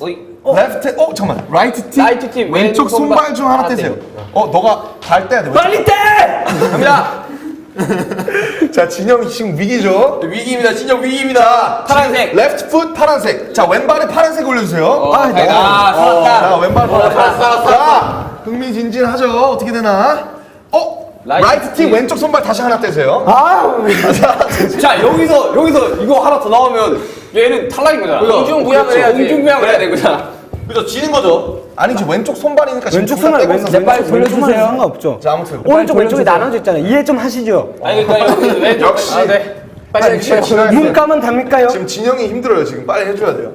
어이. left, 어 잠깐만. right 팀. right 팀 왼쪽 손발 중 하나 하나 떼세요. 어, 너가 발 떼야 돼. 빨리 떼! 갑니다. 자, 진영이 지금 위기죠. 위기입니다. 진짜 위기입니다. 파란색. left foot 파란색. 자, 왼발에 파란색 올려주세요. 아, 네. 아, 살았다. 자, 왼발 파란색. 자, 흥미진진하죠. 어떻게 되나? 어, right right 팀 팀. 왼쪽 손발 다시 하나 떼세요. 자, 여기서, 여기서 이거 하나 더 나오면 얘는 탈락인 거잖아. 공중부양을 해야지. 공중부양을 해야 되는 거잖아. 그래서 지는 거죠. 아니 지, 왼쪽 손발이니까 지금 왼쪽 둘다 떼고 왼쪽 있어요. 왼쪽 왼쪽만 상관없죠. 자, 아무튼. 오른쪽 왼쪽이 나눠져 있잖아요. 이해 좀 하시죠. 아니, 그러니까 여기 왼쪽. 역시. 아, 네. 빨리 지금 진영이 눈 감은 답니까요? 지금 진영이 힘들어요. 지금 빨리 해줘야 돼요.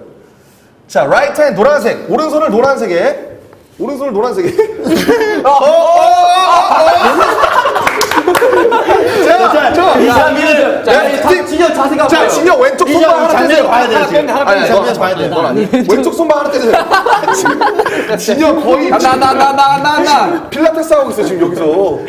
자, right hand 노란색, 오른손을 노란색에, 오른손을 노란색에. 어, 어, 어, 어, 어. 자, 자, 자, left 팀. 진영 자세가 자, 진영 왼쪽. 손발 이 하나 떼세요. 봐야 하나 지금. 하나. 장면 봐야 돼요. 넌 아니. 왼쪽 손발 하나 떼세요. 진영 거의 나 나 나 나 나 나 필라테스 하고 있어 지금 여기서.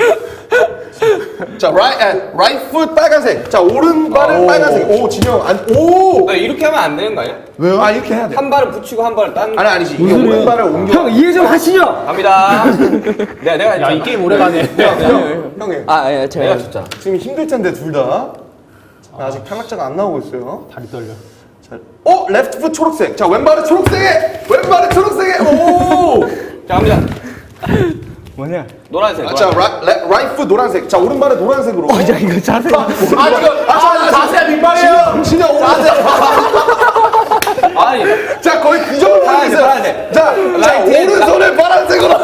자, right, 아, right foot 빨간색. 자, 오른발은 빨간색. 오, 진영 안, 오. 이렇게 하면 안 되는 거 아니야? 왜요? 아, 이렇게 해야 돼. 한 발을 붙이고 한 발을 딴 아니 아니지. 이게 오른발을 옮겨. 형 이해 좀 하시죠. 갑니다. 내가 내가 야 이 게임 오래 가네. 형, 형님. 아, 예, 제가 내가 진짜. 지금 힘들 텐데 둘 다. 아직 탈락자가 안 나오고 있어요. 다리 떨려. 자, 어, left foot 초록색. 자, 왼발은 초록색에. 왼발은 초록색에. 오. 자 갑니다. 뭐냐? 노란색. 아, 자, 라, 레, right foot 노란색. 자, 오른발은 노란색으로. 야 이거 자세. 아, 지금 아, 자, 자세가 민망해요. 진짜 오른색. 아니 자, 거의 그 정도 파란색. 파란색. 자, 자, 오른손을 파란색으로.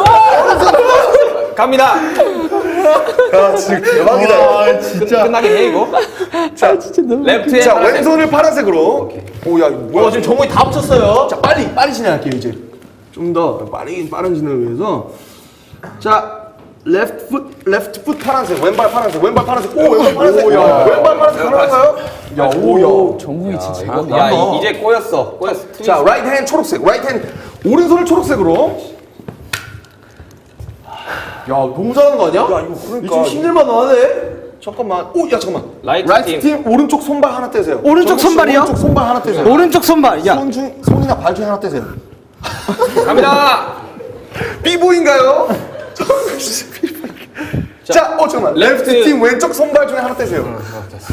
갑니다. 아, 지금 대박이다. 아, 진짜. 끝나긴 해 이거. 자, left 자, 파란색. 왼손을 파란색으로. 오, 야, 이거 뭐야? 어, 지금 정국이 다 붙였어요. 자, 빨리, 빨리 진행할게요, 이제. 좀 더 빠르게, 빠른 진행을 위해서. 자, left foot, left foot 파란색, 왼발 파란색, 왼발 파란색. 오, 왼발 파란색. 야, 왼발 파란색 가능한가요? 야, 오, 야. 정국이 진짜 잘한다. 야 이- 이제 꼬였어. 꼬였어. 자, right hand 초록색, right hand 오른손을 초록색으로. 야, 너무 잘하는 거 아니야? 야, 이거 그러니까. 좀 힘들만 하네. 잠깐만. 오, 야, 잠깐만. right 팀. 오른쪽 손발 하나 떼세요. 오른쪽 정국 씨, 손발이요? 오른쪽 손발 하나 떼세요. 오른쪽 손발. 야. 손 중, 손이나 발 중에 하나 떼세요. 갑니다. 삐보인가요? 자, 어, 잠깐만. 레프트. 팀 왼쪽 손발 중에 하나 떼세요.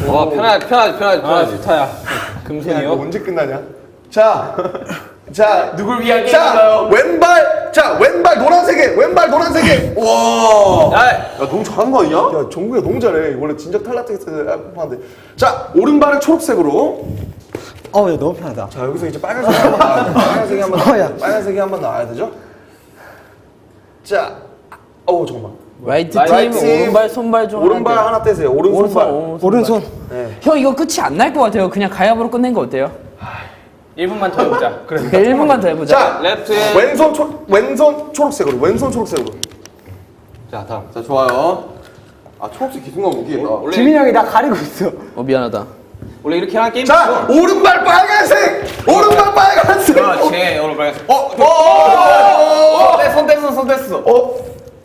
와 편하지 편하지 편하지 편하지. 좋다야. 야, 이거 금손이요. 언제 끝나냐? 자, 자, 누굴 위한 자, 게임인가요? 왼발, 자, 왼발 노란색에, 왼발 노란색에. 와. 야 야, 너무 잘하는 거 아니야? 야, 정국이가 너무 잘해. 원래 진작 탈락했을 하는데. 자, 오른발은 초록색으로. 어, 야 너무 편하다. 자, 여기서 이제 빨간색이 한번 나와야 돼. 빨간색이 한번, 어, 야. 빨간색이 한번 나와야 되죠? 자, 어우, 잠깐만. right right 팀 팀, 오른발 손발 중 오른발 하나 하나 떼세요. 오른 오른손 손발. 오른손. 오른손. 형 이거 끝이 안 날 것 같아요. 그냥 가위바위보로 끝낸 거 어때요? 1분만 더 해보자. 그래. 1분만 더 해보자. 자, left. 왼손 초, 왼손 초록색으로, 왼손 초록색으로. 자 다음. 자, 좋아요. 아, 초록색 기승감 웃기겠다. 원래 지민이 형이 나 가리고 있어. 어 미안하다. 원래 이렇게 하는 게임. 자, 오른발 빨간색! 오른발 빨간색! 그렇지. 오늘 빨간색. 어, 어, 어, 어, 손 뗐어 손 뗐어. 어,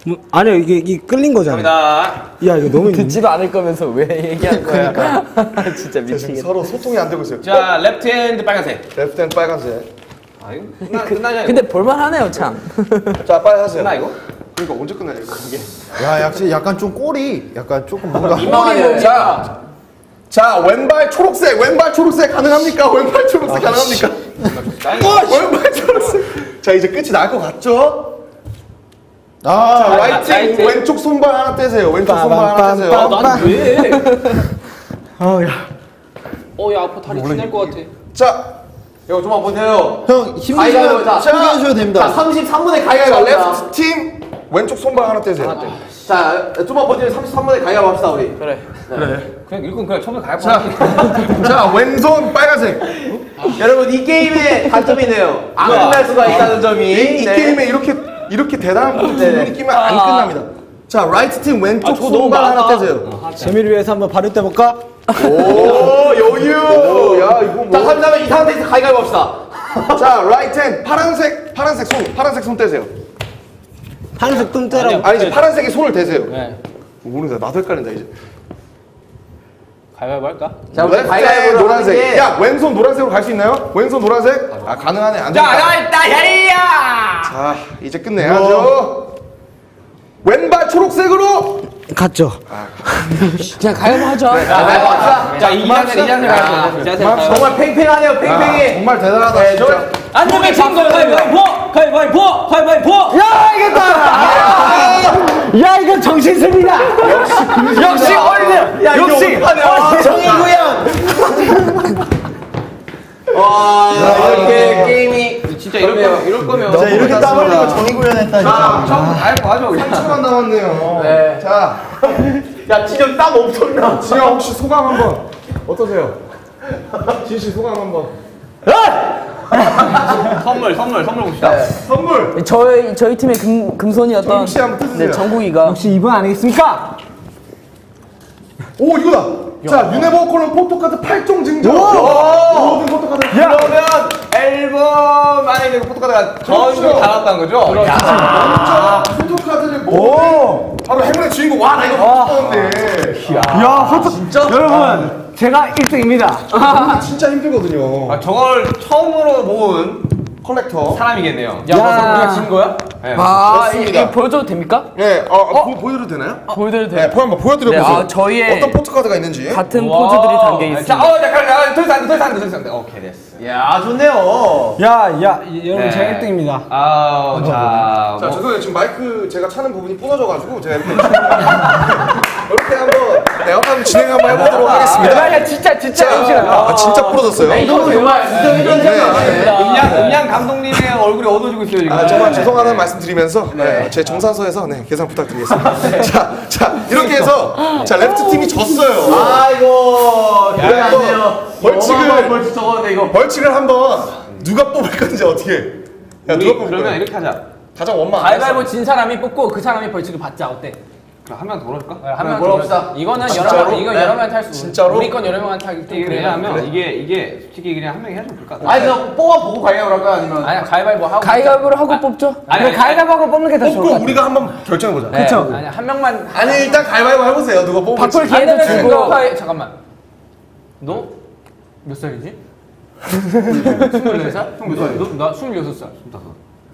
뭐, 아니야 이게 이게 끌린 거잖아. 갑니다. 야 이거 너무 듣지도 않을 거면서 왜 얘기하는 거야? 진짜 지금 미치겠다. 서로 소통이 안 되고 있어요. 자 left hand 빨간색. left hand 빨간색. 아 이거 끝나 끝나냐 이거. 근데 볼만하네요 참. 자, 빨리 하세요. 끝나 이거? 그러니까 언제 끝나냐, 이거. 야, 역시 약간 좀 꼬리, 약간 조금 뭔가. 민망하네요. 자, 자, 왼발 초록색, 왼발 초록색 가능합니까? 왼발 초록색 가능합니까? 어, 왼발 초록색. 자, 이제 끝이 날 것 같죠? 자, 아, right, right. 왼쪽 손발 하나 떼세요. 왼쪽 손발 하나 떼세요. 나는 왜? 어, 야. 어 야 아파 다리 쥐날 것 같아. 자, 형, 좀만 보세요. 형 가위바위보, 힘드시면 자. 포기하셔도 됩니다. 자, 33분에 자, 가위바위보 합시다. left 팀 왼쪽 손발 하나 떼세요. 자, 좀만 버티면 33분에 가위바위보 합시다, 우리. 그래. 그냥 일꾼 그냥 처음에 가야 자, 자, 왼손 빨간색. 여러분, 이 게임의 단점이 있네요. 안 뭐야? 끝날 수가 있다는 점이. 이, 이 네. 게임에 이렇게 이렇게 대단한 네네. 분이 끼면 안 끝납니다. 자, right 팀 왼쪽 저 너무 손발 하나 많아. 떼세요. 재미를 위해서 한번 발을 떼볼까? 오, 여유. 야, 이거 자, 뭐. 33분 이 상태에서 가위바위보 합시다. 자, right hand 파란색, 파란색 손, 파란색 손 떼세요. 파란색 손 떼라고. 아니지, 파란색에 손을 대세요. 네. 모르겠다. 나도 헷갈린다 이제. 가위바위보 할까? 자, 우리 가위바위보로 노란색. 야, 왼손 노란색으로 갈 수 있나요? 왼손 노란색? 아, 가능하네. 안 된다. 있다 야리야. 자, 이제 끝내야죠. 왼발 초록색으로. 갔죠. 그냥 가야바 하자. 가위바위보 합시다. 자이 자세 이 자세 가야 돼. 이 자세. 가야 돼. 정말 팽팽하네요, 팽팽해. 정말 대단하다 네, 진짜. 안 되면 진 거야 가위바위보. 가위바위보. 가위바위보. 야 이겼다. 야 이건 정신승리다. 역시 어린애. 야, 역시. 정의구현. 와, 이렇게 게임이. 진짜 이럴 거면 이럴 거면. 자, 이렇게 땀 흘리고 정의 구현했다, 진짜. 처음 알고 하죠 그냥. 3초만 남았네요. 네. 자, 야, 진영 땀 엄청나. 진영 혹시 소감 한번 어떠세요? 진씨 소감 한번. 선물 선물 선물 봅시다. 선물. 저희 저희 팀의 금 금손이었던 정국 씨 한번. 네, 정국이가 역시 이분 아니겠습니까? 오 이거다. 자 You Never Walk Alone 포토카드 8종 증정. 오! 모든 포토카드. 그러면 앨범 안에 있는 포토카드가 전부 그렇죠. 다 나왔다는 거죠? 그렇죠. 야. 포토카드를 모든 바로 행운의 주인공. 와 나 이거 못 봤는데. 야, 포토 진짜 여러분 제가 1등입니다. 진짜 힘들거든요. 아, 저걸 처음으로 모은 컬렉터 사람이겠네요. 야, 벌써 우리가 진 거야? 네. 아. 이거 보여줘도 됩니까? 네, 어, 어? 보, 보여드려도 되나요? 보여드려도 네, 돼요. 보 한번 보여드려 네, 보세요. 아, 저희의 어떤 포토카드가 있는지. 같은 와. 포즈들이 담겨 자, 있습니다. 어, 잠깐, 더 이상, 더 이상, 더 이상, 더 이상. 오케이, 됐어. 야 좋네요. 야, 야, 여러분 네. 제가 1등입니다. 아, 자, 자, 뭐, 죄송해요. 지금 마이크 제가 차는 부분이 부러져가지고 제가 이렇게 이렇게 한번 네, 한번 진행 한번 해보도록 하겠습니다. 야, 진짜, 진짜. 자, 아, 진짜 부러졌어요. 이거 정말 수정해줘야 네. 되는 음양, 음양 감독님의 얼굴이 어두워지고 있어요, 지금. 아, 정말 죄송하다는 말씀 드리면서 네, 제 정산서에서 네, 계산 부탁드리겠습니다. 자, 자, 이렇게 해서 자, 레프트 팀이 졌어요. 아이고 돼요. 벌칙을- 벌칙 적었는데 이거. 벌칙을 한번 누가 뽑을 건지 어떻게? 야, 누가 뽑을 그러면 거야? 이렇게 하자. 가장 원망 안 가위바위보 했어. 진 사람이 뽑고 그 사람이 벌칙을 받자 어때? 그럼 한명 더 넣을까? 한명 합시다. 이거는? 여러 명 이거 네. 여러 명한테 할 수 진짜로? 우리 건 여러 명한테 하기 때문에 왜냐하면 이게, 이게 솔직히 그냥 한 명이 해도 될것 같아. 아니 그냥 뽑아 보고 가위바위보 할까요 아니면? 아니야 가위바위보 하고 가위바위보를 하고 뽑죠? 아니 그래, 가위바위보 뽑는 게 더 좋을 것 뽑고 같아. 우리가 한번 결정해 보자. 네. 그쵸? 아니 한 명만 아니, 일단 가위바위보 해보세요. 누가 뽑을지. 기회도 지금 주고. 가위 잠깐만 너 몇 살이지? 24살? 형몇 살이야? 나 26살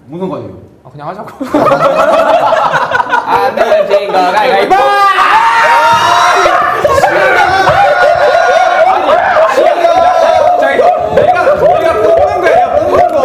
무슨 관이요? 아 그냥 하자고 안 되면 진거 가위바위보 내가, 내가 뽑는 거야, 뽑는 거.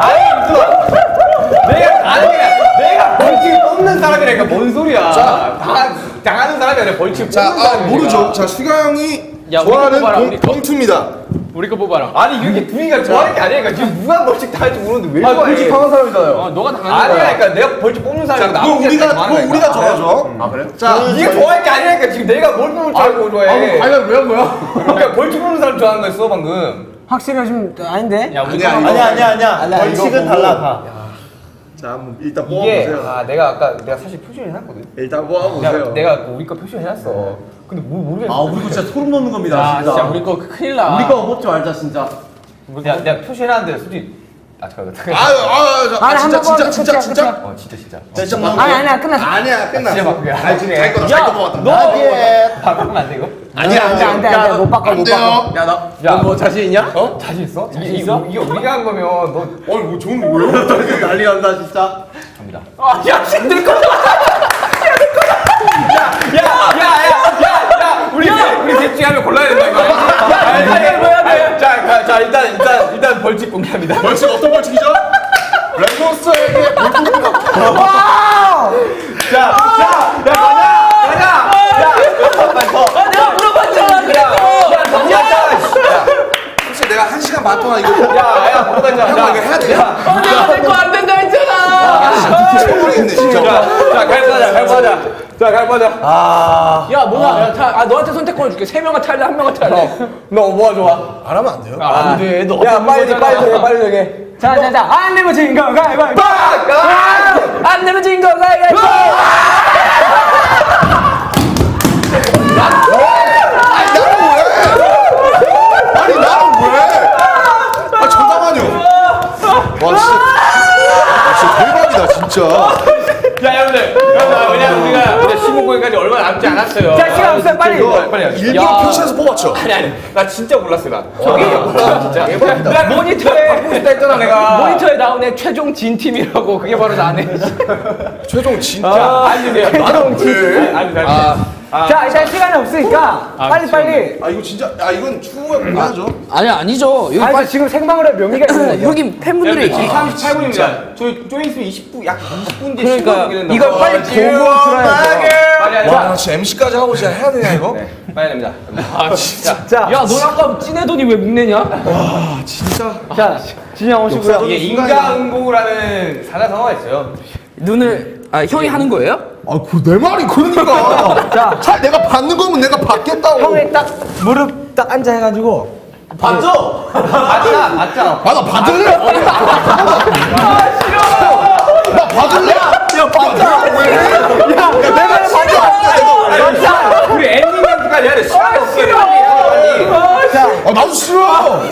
아니, 누나. 내가 아니라 내가 벌칙을 뽑는 사람이라니까 뭔 소리야. 다 당하는 사람이 아니라 벌칙 자, 뽑는 아. 모르죠. 자, 수가 형이 야, 우리 좋아하는 거 우리 거. 봉투입니다. 우리 거 뽑아라 아니 이게 둘이가 좋아하는 게 아니니까 지금 누가 벌칙 다 할지 모르는데 왜 아 좋아해? 벌칙 당한 사람이잖아요. 어 너가 아니야, 거야 그러니까 내가 벌칙 뽑는 자, 사람이고 그거 우리가, 다 그거 우리가 정하죠. 아 그래? 자, 네가 좋아할 게 아니라니까 지금 내가 뭘 뽑을 줄 알고 좋아해. 가위바위보 왜한 거야? 그러니까 벌칙 뽑는 사람 좋아하는 거였어 방금. 확실하시면 아닌데? 야 우리 아니야, 뽑아. 아니야 아니야 벌칙은 달라 다. 자, 한번 일단 이게 뽑아보세요. 아 내가 아까 내가 사실 표시를 해놨거든. 일단 뽑아보세요. 내가, 내가 우리 거 표시해놨어. 근데 뭐 모르겠어. 아 우리 거 진짜 소름 돋는 겁니다. 아 진짜. 진짜 우리 거 큰일 나 우리 거 뽑지 말자 진짜. 내가, 내가 표시해놨는데 솔직히 아 잠깐 잠깐. 아, 아, 아, 아, 아니, 진짜, 한번 진짜, 진짜, 끝이야, 진짜. 어 진짜 진짜. 진짜 뭐- 아니, 아니야, 끝났어. 아니야, 끝났어. 진짜 막 그래. 아, 진짜 자기 거다, 자기 거 뽑았다. 너 나게. 바꾸면 안 돼 이거? 아니야, 안 돼, 안 돼, 안 돼. 못 바꿔, 안못 돼요. 바꿔. 야 나. 야, 너뭐 자신 있냐? 어? 자신 있어? 자신 이게, 있어? 이게 우리가 한 거면 너 어이, 뭐 좋은 거 뭐예요? 난리 난다 진짜. 갑니다. 아야 내 거. 야야야야야 우리 중에 한명 골라야 된다 이거. 야 이거 뭐야, 돼? 자, 자, 자 일단 일단 일단 벌칙 공개합니다. 벌칙 어떤 벌칙이죠? 랭고스에게 물품을 자, 자, 야 가자, 가자. 아 내가 물어봤잖아 그래도 야, 야, 혹시 내가 한 시간 반 동안 이거 야, 야, 형 이거 해야 돼? 아 내가 내거안 된다 했잖아 미쳐버리겠네 진짜. 자, 갈바자, 갈바자. 자, 갈바자. 야 뭐야 야, 타, 아 너한테 선택권 줄게 세 명한테 할래 한 명한테 할래 너 뭐가 좋아? 안 하면 안 돼요? 안돼, 너. 야, 빨리, 빨리 정해, 빨리 정해. 자, 자, 자. 안 내면 진 거, 가위바위보. 안 내면 진거 가위바위보 아니 나는 왜? 아 잠깐만요. 와 진짜, 아, 진짜 대박이다 진짜. 자, 여러분들. 여러분, 왜냐면 우리가 15공까지 얼마 남지 않았어요. 자, 시간 없어요, 빨리. 이거 빨리 하자. 일부러 표시해서 뽑았죠. 아니 아니. 나 진짜 몰랐어 나. 저기 진짜. 나 모니터에 바꾸고 싶다 했잖아 내가. 모니터에 나오네 최종 진 팀이라고. 그게 바로 나네. 최종 진짜. 아, 아니 근데 최종 진 아니 아니. 아 니 자, 일단 시간이 없으니까 빨리 빨리. 아 이거 진짜 아 이건 추후에 공개하죠. 아니 아니죠. 이거 아니, 빨리 지금 생방으로 할 묘미가 있는 거죠. 여기 팬분들이 지금 38분입니다 저희 조인 수 20분 약 20분 뒤에 그러니까 이걸 빨리 보고 들어야 돼. 빨리 하자 와, 나 진짜 MC까지 하고 진짜 해야 되냐 이거? 빨리 됩니다 아 진짜 자, 야넌 아까 찐해더니 왜 묵내냐 자, 진영 오시고요. 이게 인과응보라는 사자 성어가 있어요 눈을 아 형이 하는 거예요? 아, 그 내 말이 그러니까. 자. 차 내가 받는 거면 내가 받겠다고. 형이 딱 무릎 딱 앉아 해가지고. 봤죠? 맞자 맞자 아, 나 받을래? 아, 싫어. 나 받을래? 야, 받자. 왜? 야, 내가 우리 엔딩 멘트까지 해야 돼. 시간이 없어. 아 나도 싫어.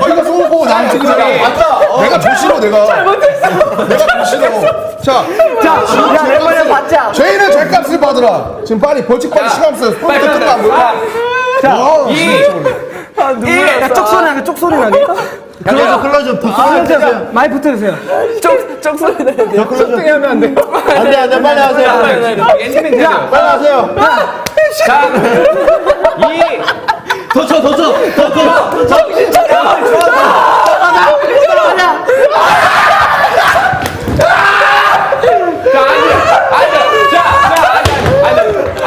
너희가 소문 보고 나를 찍으잖아. 맞다. 어. 내가 더 싫어 내가. 잘못했어. 내가 더 싫어. 자, 자, 야, 멤버를 받자. 죄인은 죄값을 받으라. 지금 빨리 벌칙 빨리 시간 없어요. 스포츠 끝나 안 보여. 자, 와, 이. 아, 야, 쪽소리 나게, 쪽소리 나게. close close 더 아, 자, 많이 붙어주세요. 쪽, 쪽 소리 나야 돼. 더 close 하면 안 돼요. 안돼 안돼 빨리 하세요 엔딩 돼. 빨리 하세요 자, 이. 더쳐 더쳐 더쳐. 정신 차려. 자, 앉아. 앉아. 자, 자, 앉아. 앉아. 앉아.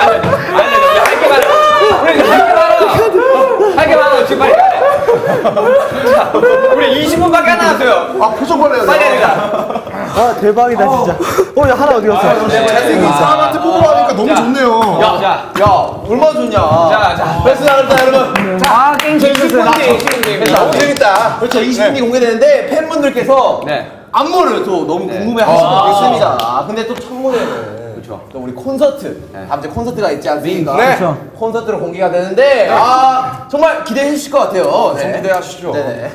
앉아. 할게 많아. 우리 이제 할게 많아. 할게 많아. 지금 빨리 가야 돼. 자, 우리 20분밖에 안 남았어요. 아 표정 벌레야. 빨리 해야 된다. 아 대박이다 진짜 어야 하나 어디 갔어 잘생긴 사람한테 뽑으러 하니까 너무 좋네요. 야, 자, 야 얼마 좋냐. 자, 자. 베스트 나갔다 여러분. 아, 게임 재밌었어요. 20분이 너무 재밌다. 그렇죠. 20분이 공개되는데 팬분들께서 네. 안무를 또 너무 궁금해하실 것 같습니다. 근데 또 첫무대는 그렇죠. 또 우리 콘서트 다음 주에 콘서트가 있지 않습니까? 네. 콘서트로 공개가 되는데 아 정말 기대해 주실 것 같아요. 네. 기대하시죠. 네네.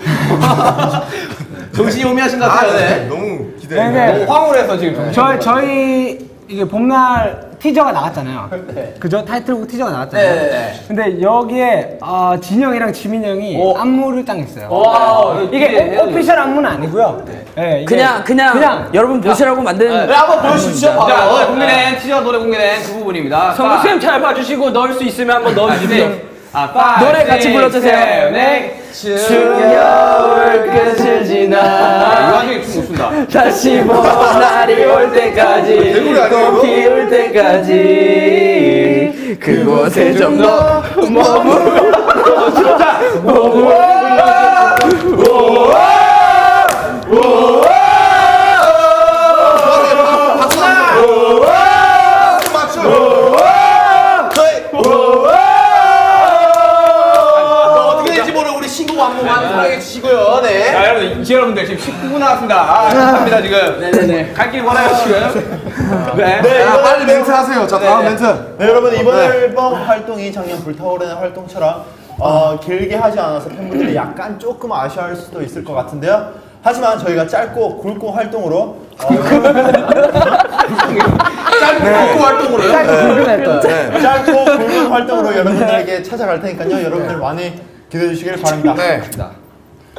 정신이 오미하신 것 같아요. 네. 너무 기대해. 네네. 너무 황홀해서 지금. 저희, 저희, 이게 봄날 티저가 나왔잖아요. 그죠? 타이틀곡 티저가 나왔잖아요. 네. 근데 여기에 어, 진영이랑 지민 형이 오. 안무를 딱 했어요. 와, 이게 오, 오피셜 안무는 아니고요. 네, 이게 그냥, 그냥, 그냥 여러분 보시라고 만든. 네, 한번 보여주시죠. 자, 노래 바로. 공개된 티저 노래 공개된 그 부분입니다. 성국 쌤 잘 봐주시고 넣을 수 있으면 한번 넣어주십시오. 아, 노래 같이 불러주세요. 네. 추겨울 끝을 이 지나 춤못 춘다. 다시 봄날이 올 때까지 이거? 꽃 피울 때까지 그곳에 좀더 머물러 주자 맞죠? 어떻게 될지 모르는 우리 신곡 사랑해 주시고요. 네. 자, 여러분, 이제 여러분들 지금 19분 나왔습니다. 아, 감사합니다, 지금. 네네네. 갈길 원해요, 지금. 네. 네, 자, 빨리 멘트 하세요. 자, 다음 멘트. 네 여러분 이번 앨범 활동이 작년 불타오르는 활동처럼 어, 길게 하지 않아서 팬분들이 약간 조금 아쉬워할 수도 있을 것 같은데요 하지만 저희가 짧고 굵고 활동으로 어, 짧고 활동으로요. 네, 짧고 굵은 활동으로 여러분들에게 찾아갈 테니까요 여러분들 많이 기대해 주시길 바랍니다 네.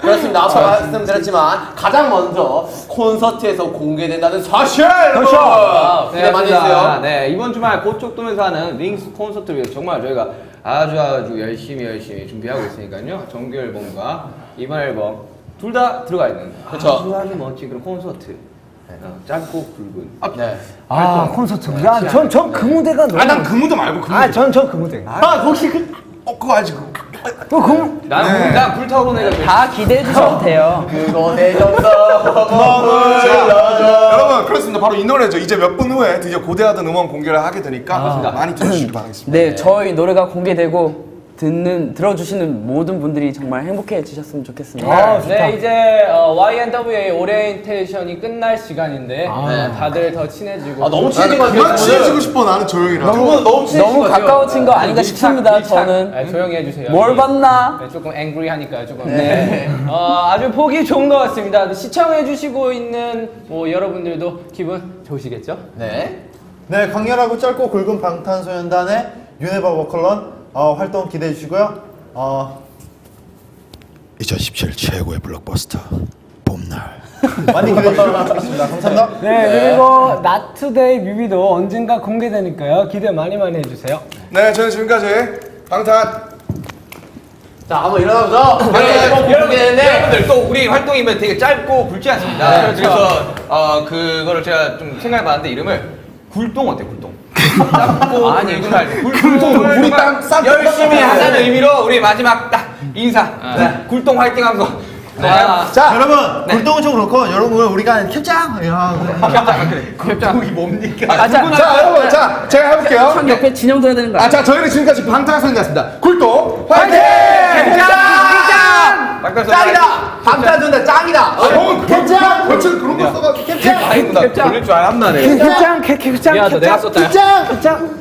그렇습니다. 앞서 말씀드렸지만 가장 먼저 콘서트에서 공개된다는 사실 그렇죠. 여러분 기대 많이 해주세요. 네, 이번 주말 고척돔에서 하는 링스 콘서트를 위해서 정말 저희가 아주 아주 열심히 열심히 준비하고 있으니까요. 정규 앨범과 이번 앨범 둘 다 들어가 있는 그렇죠. 아주 아주 멋진 그런 콘서트. 어, 짧고 굵은. 네. 아, 콘서트. 야, 전, 전 그 무대가 너무. 아, 난 그 무대 말고 그 무대. 아, 전, 전 그 무대. 아, 혹시 그, 어, 그거 알지? 그거. 어, 그 무... 난, 난 불타오르는 애가 다 기대해 주셔도 돼요 자, 여러분, 그렇습니다. 바로 이 노래죠. 이제 몇 분 후에 드디어 고대하던 음원 공개를 하게 되니까 많이 들어주시기 바라겠습니다. 네 저희 노래가 공개되고 듣는 들어주시는 모든 분들이 정말 행복해 지셨으면 좋겠습니다 아, 좋다. 네 이제 어, YNWA 오리엔테이션이 끝날 시간인데 네, 다들 더 친해지고 아 너무 나는 것 같아요. 그만 친해지고 싶어, 나는 조용히랑. 두 분은 너무 친해진 너무. 가까워진 거 아닌가 싶습니다 저는 네, 조용히 해주세요. 뭘 봤나 네, 조금 앵그리하니까 조금 네. 어, 아주 보기 좋은 것 같습니다. 시청해주시고 있는 뭐 여러분들도 기분 좋으시겠죠? 네. 네 강렬하고 짧고 굵은 방탄소년단의 유네버 버컬런 어, 활동 기대해 주시고요 어, 2017 최고의 블록버스터 봄날 많이 기대해 주시면 좋겠습니다 감사합니다 네, 그리고 나투데이 뮤비도 언젠가 공개되니까요. 기대 많이 많이 해주세요. 네, 저는 지금까지 방탄. 자 한번 일어나보죠. 네, 여러분, 여러분들 또 우리 활동이면 되게 짧고 굵지 않습니다. 그래서 어, 그거를 제가 좀 생각해봤는데 이름을 굴동 어때 굴동? 아니 말고 굴동 우리 땅 열심히 하자는 의미로 우리 마지막 딱 인사. 네, 굴동 화이팅하면서 자. 여러분 불똥은 좀 그렇고 여러분 우리가 캡장! 야, 굴동이 뭡니까? 아, 자, 자, 여러분, 자, 제가 해볼게요. 형 옆에 진영도 해야 되는 거 아, 아니야? 자, 저희는 지금까지 방탄소년단이었습니다. 굴도 화이팅! 짱! 잠깐 짱이다! 방탄소년단 짱이다! 아, 형은 벌칙 그런 거 써가지고 나 걸릴 줄 알았나네. 캡짱! 캡캡짱! 미안하다, 내가 썼다. 캡짱! 캡짱